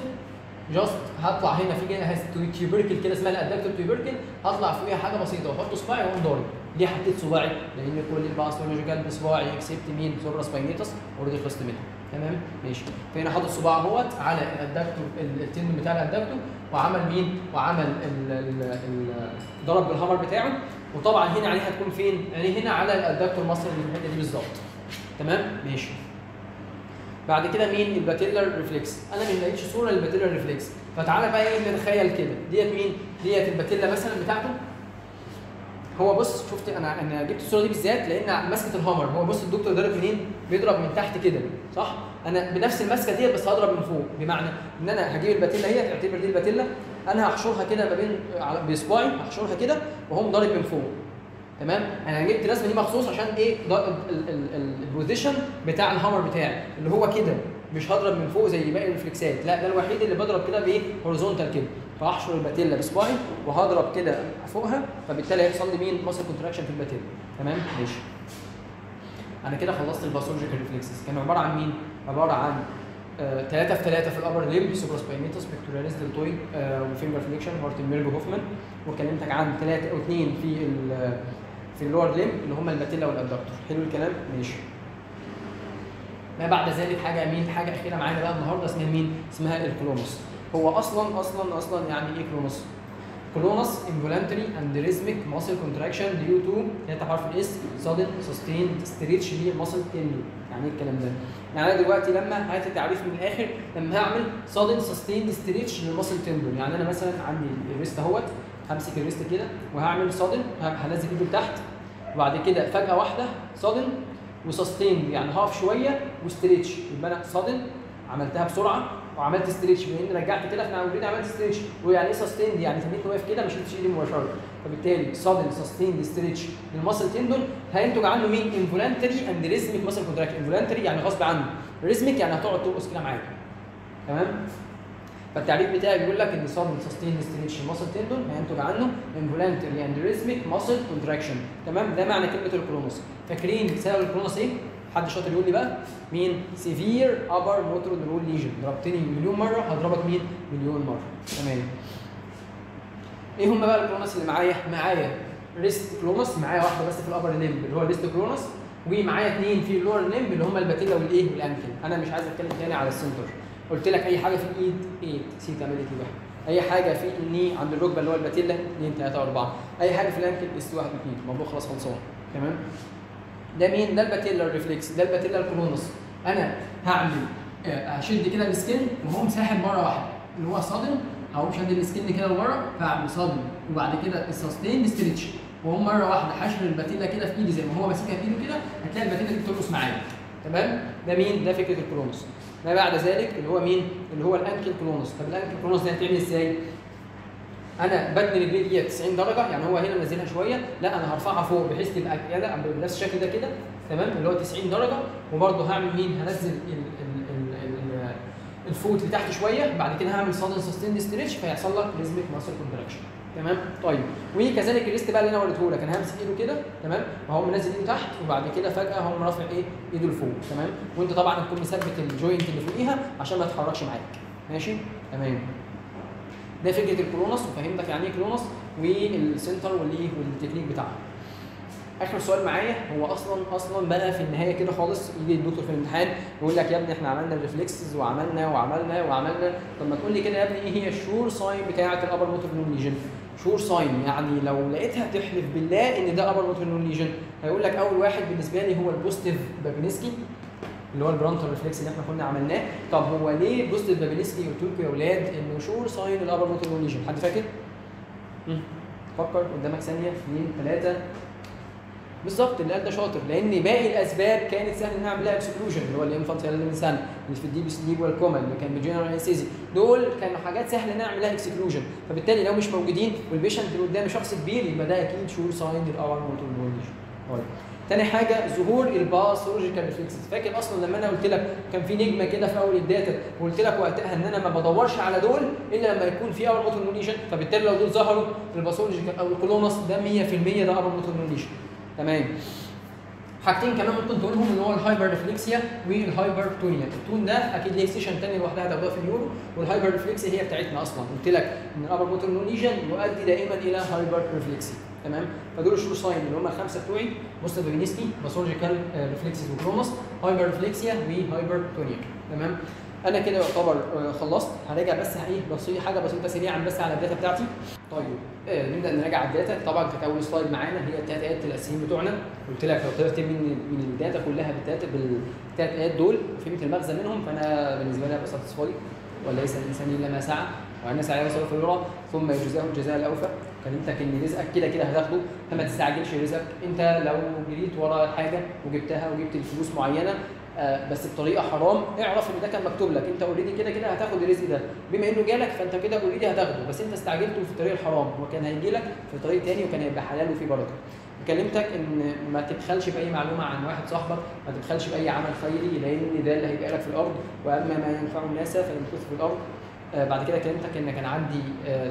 just هطلع هنا في جهة tubercle كده اسمها ال adductor tubercle هطلع فيها حاجة بسيطة. وأحط صباعي واقوم ضارب ليه حطيت صباعي؟ لأن كل ال pathological بصباعي except مين؟ supraspinatus already خلصت منها تمام؟ ماشي. فهنا حاطط صباع اهوت على ال adductor ال tendon بتاع ال adductor وعمل مين؟ وعمل ال ال ال ضرب بال hammer بتاعه. وطبعا هنا عليها هتكون فين؟ يعني هنا على ال adductor muscle اللي في دي بالظبط. تمام؟ ماشي. بعد كده مين؟ ال patellar reflex أنا مش لقيتش صورة لل patellar ريفلكس فتعالى بقى إيه نتخيل كده. ديت مين؟ ديت ال patella مثلا بتاعته. هو بص شفت أنا أنا جبت الصورة دي بالذات لأن ماسكه ال hammer. هو بص الدكتور ضرب منين؟ بيضرب من تحت كده صح؟ أنا بنفس الماسكه ديت بس هضرب من فوق. بمعنى إن أنا هجيب ال patella هي تعتبر دي ال patella. أنا هحشرها كده ما بين بصباعي هحشرها كده وهم ضارب من فوق. تمام؟ أنا جبت الرسمة دي مخصوص عشان إيه؟ ال position بتاع ال hammer بتاعي اللي هو كده. مش هضرب من فوق زي باقي ال reflex ات لا ده الوحيد اللي بضرب كده بإيه؟ horizontal كده. فهحشر ال patella بصباعي وهضرب كده فوقها فبالتالي هيحصل لي مين؟ muscle contraction في ال patella. تمام؟ ماشي. أنا كده خلصت ال pathological reflexes كان عبارة عن مين؟ عبارة عن ثلاثة في ثلاثة في ال upper limb supraspinatus pectoralis deltoid و finger flexion Wartenberg و Hoffmann وكلمتك عن ثلاثة أو اثنين في ال في ال lower limb اللي هم ال patella وال adductor حلو الكلام؟ ماشي. ما بعد ذلك حاجة مين؟ حاجة أخيرة معانا بقى النهارده اسمها مين؟ اسمها ال clonus هو أصلا أصلا أصلا يعني إيه clonus؟ clonus involuntary and rhythmic muscle contraction due to ثلاثة حرف ال S sudden sustained stretch لل muscle tendon يعني إيه الكلام ده؟ يعني أنا دلوقتي لما هات التعريف من الآخر لما هعمل sudden sustained stretch لل muscle tendon. يعني أنا مثلا عندي ال wrist أهوت همسك ال wrist كده وهعمل sudden هنزل ايده لتحت وبعد كده فجأة واحدة sudden و sustained يعني هقف شوية و stretch يبقى أنا sudden عملتها بسرعة. وعملت stretch بما اني رجعت كده فانا already عملت stretch ويعني إيه sustained يعني تنيت واقف كده ما شلتش ايدي مباشرة فبالتالي sudden sustained stretch لل muscle tendon هينتج عنه مين؟ involuntary and rhythmic muscle contraction. involuntary يعني غصب عنه. rhythmic يعني هتقعد ترقص كده معاك. تمام؟ فالتعريف بتاعي بيقول لك إن sudden sustained stretch ال muscle tendon هينتج عنه involuntary and rhythmic muscle contraction. تمام؟ ده معنى كلمة ال clonus فاكرين سبب ال clonus إيه؟ حد شاطر يقول لي بقى؟ مين؟ severe upper motor neuron lesion. ضربتني مليون مرة هضربك مين؟ مليون مرة. تمام. إيه هم بقى ال clonus اللي معايا؟ معايا wrist clonus معايا واحدة بس في ال upper limb اللي هو ال wrist clonus ومعايا اثنين في ال lower limb اللي هم ال patella والإيه وال ankle أنا مش عايز أتكلم تاني على ال center. قلت لك أي حاجة في الإيد 8 C تعمل لي كده. أي حاجة في ال knee عند الركبة اللي هو ال patella 2 3 4 أي حاجة في ال ankle S 1 2 الموضوع خلاص خلصان. تمام؟ ده مين؟ ده ال patella ال reflex ده ال patella ال clonus أنا هعمل آه، هشد كده ال skin وهو مساحب مرة واحدة اللي هو sudden أو شد ال skin كده لورا فأعمل sudden. وبعد كده ال sustained stretch. وهو مرة واحدة حشر ال patella كده في إيدي زي ما هو ماسكها في إيده كده هتلاقي ال patella دي بترقص معايا. تمام؟ ده مين؟ ده فكرة ال clonus ما بعد ذلك اللي هو مين؟ اللي هو ال ankle clonus طب ال ankle clonus ده هتعمل إزاي؟ أنا بتني رجلي دي 90 درجة يعني هو هنا منزلها شوية لا أنا هرفعها فوق بحيث تبقى كده بنفس الشكل ده كده تمام؟ اللي هو 90 درجة وبرده هعمل مين؟ هنزل ال ال ال ال ال foot لتحت شوية بعد كده هعمل sudden sustained stretch فيحصل لك rhythmic muscle contraction تمام؟ طيب وكذلك ال wrist بقى اللي أنا وريته لك أنا همسك إيده كده تمام؟ وهو منزل إيده تحت وبعد كده فجأة هو رافع إيه؟ إيده لفوق تمام؟ وأنت طبعا هتكون مثبت ال joint اللي فوقيها عشان ما يتحركش معاك ماشي؟ تمام. ده فكرة ال clonus وفهمتك يعني إيه clonus وال center والايه والتكنيك بتاعها. آخر سؤال معايا هو أصلا أصلا بقى في النهاية كده خالص يجي الدكتور في الامتحان يقول لك يا ابني إحنا عملنا ال reflexes وعملنا وعملنا وعملنا. طب ما تقول لي كده يا ابني إيه هي ال sure sign بتاعة ال upper motor neuron lesion sure sign يعني لو لقيتها تحلف بالله إن ده upper motor neuron lesion هيقول لك أول واحد بالنسبة لي هو ال positive بابينسكي. اللي هو ال plantar reflex اللي إحنا كنا عملناه. طب هو ليه؟ positive Babinski قلت لكم يا أولاد إنه sure sign ال upper motor lesion. حد فاكر؟ فكر قدامك ثانية. اثنين ثلاثة. بالظبط اللي قال ده شاطر. لأن باقي الأسباب كانت سهل ان لها exclusion اللي هو ال infantile الانسان اللي في ال deep sleep وال coma اللي كان ب general anesthesia دول كانوا حاجات سهلة نعمل لها exclusion فبالتالي لو مش موجودين وال patient اللي قدامي شخص كبير يبقى ده أكيد sure sign ال upper motor طيب تاني حاجة ظهور ال pathological reflexes فاكر أصلا لما أنا قلت لك كان في نجمة كده في أول ال data وقلت لك وقتها إن أنا ما بدورش على دول إلا لما يكون في motor neuron lesion فبالتالي لو دول ظهروا ال pathological أو ال clonus ده 100% ده motor neuron lesion تمام. حاجتين كمان ممكن تقولهم اللي هو ال hyperreflexia وال hypertonia ال tone ده أكيد ليه session ثاني لوحدها هتاخدوها في ال neuro وال hyperreflexia هي بتاعتنا أصلا. قلت لك إن ال upper motor neuron lesion يؤدي دائما إلى hyperreflexia تمام؟ فدول ال sure sign اللي هم الخمسه بتوعي Babinski pathological reflexes و clonus hyperreflexia و hypertonia تمام؟ أنا كده يعتبر آه، خلصت. هراجع بس إيه بسيط حاجة بسيطة سريعا بس على ال data بتاعتي. طيب آه نبدأ نراجع ال data. طبعا كانت أول slide معانا هي التلات آيات الأساسيين بتوعنا. قلت لك لو طلعت من من ال data كلها بالتلات بالتلات آيات دول وفهمت المغزى منهم. فأنا بالنسبة لي أبقى satisfied وأن ليس للإنسان إلا ما سعى. وان سعيه سوف يرى. ثم يجزاه الجزاء الأوفى. كلمتك إن رزقك كده كده هتاخده فما تستعجلش رزقك. أنت لو جريت ورا حاجة وجبتها وجبت الفلوس معينة آه، بس بطريقة حرام اعرف إن ده كان مكتوب لك. أنت already كده كده هتاخد الرزق ده. بما إنه جالك فأنت كده already هتاخده. بس أنت استعجلته في الطريق الحرام. وكان هيجي لك في طريق تاني وكان هيبقى حلال وفيه بركة. كلمتك إن ما تبخلش بأي معلومة عن واحد صاحبك ما تبخلش بأي عمل خيري لأن ده اللي هيبقى لك في الأرض. وأما ما ينفع الناس فيمكث في الأرض بعد كده كلمتك ان كان عندي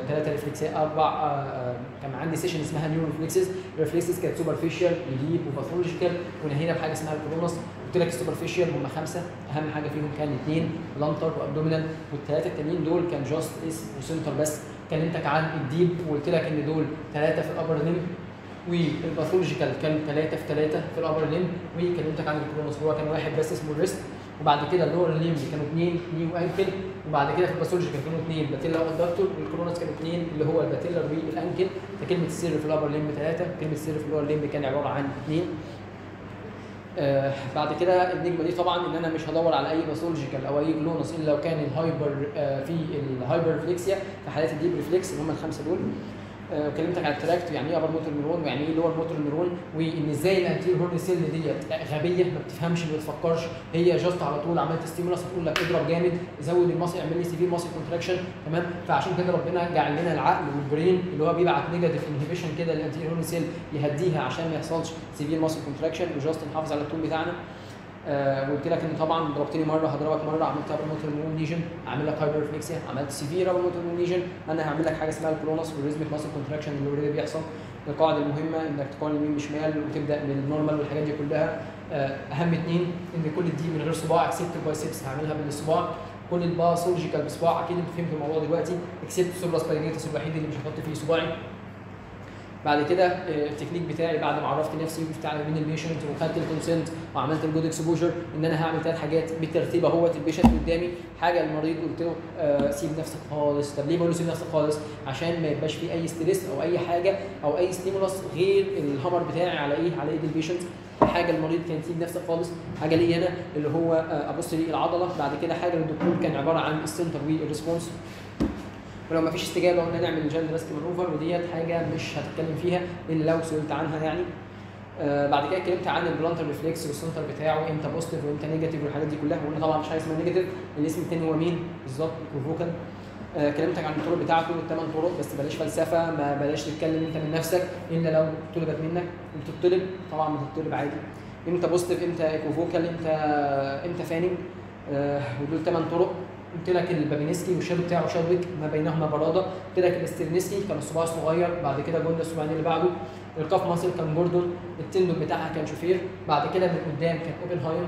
ثلاثة reflex ات أربع آه آه كان عندي session اسمها neuro reflexes ال reflexes كانت superficial deep و pathological ونهينا بحاجة اسمها ال clonus قلت لك ال superficial هم خمسة. أهم حاجة فيهم كان اثنين plantar و abdominal والثلاثه التانيين دول كان just اسم و center بس. كلمتك عن ال deep وقلت لك إن دول ثلاثة في ال upper limb و ال pathological كان ثلاثة في ثلاثة في ال upper limb وكلمتك عن ال clonus هو كان واحد بس اسمه ال wrist وبعد كده ال lower limb كانوا اثنين knee و ankle وبعد كده في ال pathological كانوا اثنين patella و adductor و ال clonus كانوا اثنين اللي هو ال patella و ال ankle فكلمة السر في ال upper limb ثلاثة كلمة السر في ال lower limb كان عبارة عن اثنين آه بعد كده النجمة دي طبعا إن أنا مش هدور على أي pathological أو أي clonus إلا لو كان ال hyper آه في ال hyperreflexia في حالات ال deep reflex اللي هم الخمسة دول. آه كلمتك عن ال tract يعني إيه upper motor neuron ويعني إيه lower motor neuron وإن إزاي ال anterior horn cell ديت غبية ما بتفهمش ما بتفكرش. هي just على طول عملت stimulus هتقول لك اضرب جامد زود ال muscle اعمل لي severe muscle contraction تمام؟ فعشان كده ربنا جعل لنا العقل و ال brain اللي هو بيبعت negative inhibition كده لل anterior horn cell يهديها عشان ما يحصلش severe muscle contraction و just نحافظ على ال tone بتاعنا. آه قلت لك ان طبعا ضربتني مرة هضربك مرة عملت upper motor neuron lesion اعمل لك hyperreflexia عملت severe upper motor neuron lesion أنا هعمل لك حاجة اسمها ال clonus و ال rhythmic muscle contraction اللي already بيحصل. القاعده المهمه إنك تقارن يمين بشمال وتبدأ من ال normal والحاجات دي كلها. آه أهم اثنين إن كل دي من غير صباع except biceps هعملها بالصباع كل ال pathological بصباع أكيد أنتوا فهمتوا الموضوع دلوقتي except supraspinatus الوحيد اللي مش هحط فيه صباعي. بعد كده التكنيك بتاعي بعد ما عرفت نفسي وقفت على يمين ال patient وخدت ال consent وعملت ال good exposure إن أنا هعمل ثلاث حاجات بالترتيب اهوت ال patient قدامي حاجة للمريض قلت له آه سيب نفسك خالص. طب ليه بقول له سيب نفسك خالص؟ عشان ما يبقاش فيه أي stress أو أي حاجة أو أي stimulus غير ال hammer بتاعي على إيه؟ على إيد ال patient. حاجة للمريض كان سيب نفسك خالص. حاجة لي أنا اللي هو آه أبص لي العضلة. بعد كده حاجة للدكتور كان عبارة عن ال center و ال response ولو ما فيش استجابة قلنا نعمل ال Jendrassik maneuver وديت حاجة مش هتتكلم فيها إلا لو سئلت عنها يعني. آه بعد كده اتكلمت عن ال plantar reflex و ال center بتاعه إمتى positive وإمتى negative والحاجات دي كلها. وقلنا طبعا مش حاجة اسمها negative الاسم الثاني هو مين؟ بالظبط الكوفوكال آه كلمتك عن الطرق بتاعته الثمان طرق بس بلاش فلسفة ما بلاش تتكلم أنت من نفسك إلا لو طلبت منك وبتطلب طبعا بتطلب عادي. إمتى بوزيتيف إمتى ايكوفوكال إمتى إمتى فاننج آه ودول ثمان طرق. قلت لك البابينسكي والشادو بتاعه شادويك ما بينهما برادة. قلت لك الاسترنسكي كان الصباع صغير بعد كده جولد الصباعين اللي بعده. الكاف ماسل كان جوردون التندون بتاعها كان شوفير بعد كده من قدام كان Oppenheim.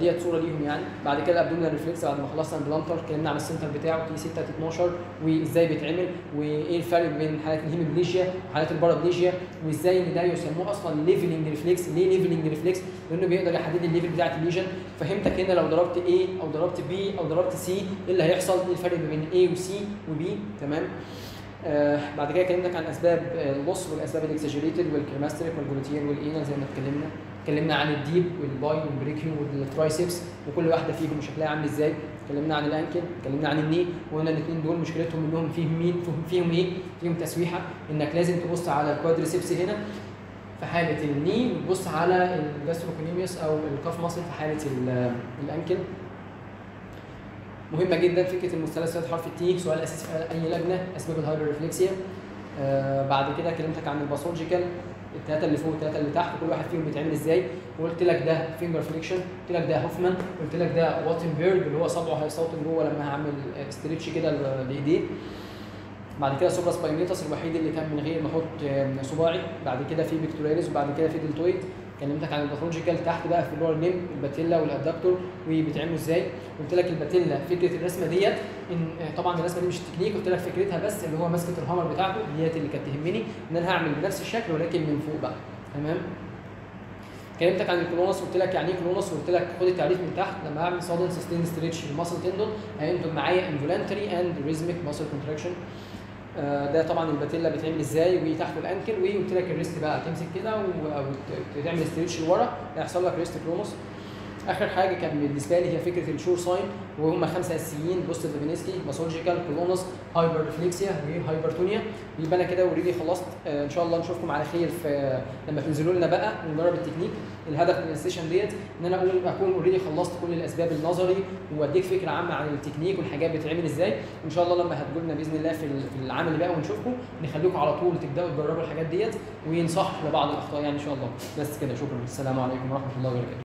ديت صورة ليهم يعني. بعد كده ال abdominal reflex بعد ما خلصنا ال plantar اتكلمنا عن ال center بتاعه T 6 T 12 وإزاي بيتعمل وإيه الفرق بين حالات ال hemiplegia وحالات ال paraplegia وإزاي إن ده يسموه أصلا leveling reflex ليه leveling reflex لأنه بيقدر يحدد ال level بتاعت ال lesion فهمتك هنا لو ضربت A أو ضربت B أو ضربت C إيه اللي هيحصل؟ إيه الفرق بين A وC وB تمام؟ آه بعد كده كلمناك عن أسباب آه، ال loss والأسباب الاكسجريتد والكريماستريك والجلوتير والاينا زي ما اتكلمنا. اتكلمنا عن الديب والباي والبريكيو والترايسبس وكل واحدة فيهم شكلها عامل إزاي. اتكلمنا عن ال ankle اتكلمنا عن ال knee وقلنا الاثنين دول مشكلتهم إنهم فيهم مين فيهم- إيه؟ فيهم تسويحة. إنك لازم تبص على ال quadriceps هنا في حالة ال knee وتبص على ال gastrocnemius أو ال calf muscle في حالة ال- ال ankle. مهمة جدا فكرة المثلثات حرف ال T. سؤال أساسي في أي لجنة أسباب ال hyperreflexia آه بعد كده كلمتك عن ال pathological. الثلاثه اللي فوق والثلاثه اللي تحت كل واحد فيهم بيتعمل إزاي؟ وقلت لك ده finger flexion قلت لك ده Hoffmann قلت لك ده Wartenberg اللي هو صبعه هيصوتن جوه لما هعمل stretch كده لإيديه. بعد كده supraspinatus الوحيد اللي كان من غير ما أحط صباعي. بعد كده في pectoralis وبعد كده في deltoid كلمتك عن ال pathological تحت بقى في اللور نيم الباتيلا والادكتور وبيتعملوا إزاي؟ قلت لك ال patella فكرة الرسمة ديت إن آه، طبعا الرسمة دي مش تكنيك قلت لك فكرتها بس اللي هو ماسكه ال hammer بتاعته ديت اللي كانت تهمني إن أنا هعمل بنفس الشكل ولكن من فوق بقى. تمام؟ كلمتك عن ال clonus قلت لك يعني إيه clonus وقلت لك خد التعريف من تحت لما أعمل sudden sustained stretch لل muscle tendon هينتج معايا involuntary and rhythmic muscle contraction ده طبعا ال patella بيتعمل إزاي؟ وتحته ال ankle وقلت لك ال wrist بقى تمسك كده و- أو ت- تعمل stretch لورا هيحصل لك wrist clonus آخر حاجة كان بالنسبة لي هي فكرة ال sure sign وهم خمسة أساسيين positive Babinski pathological clonus hyperreflexia و hypertonia يبقى أنا كده already خلصت. آه إن شاء الله نشوفكم على خير في لما تنزلوا لنا بقى ونجرب التكنيك الهدف من ال session ديت إن أنا أقول أكون already خلصت كل الأسباب النظري وأديك فكرة عامة عن التكنيك والحاجات بتتعمل إزاي. وان شاء الله لما هتقول لنا بإذن الله في ال- في العمل بقى ونشوفكم نخليكم على طول تبدأوا تجربوا الحاجات ديت ونصحح لبعض الأخطاء يعني إن شاء الله. بس كده شكرا. السلام عليكم ورحمة الله وبركاته.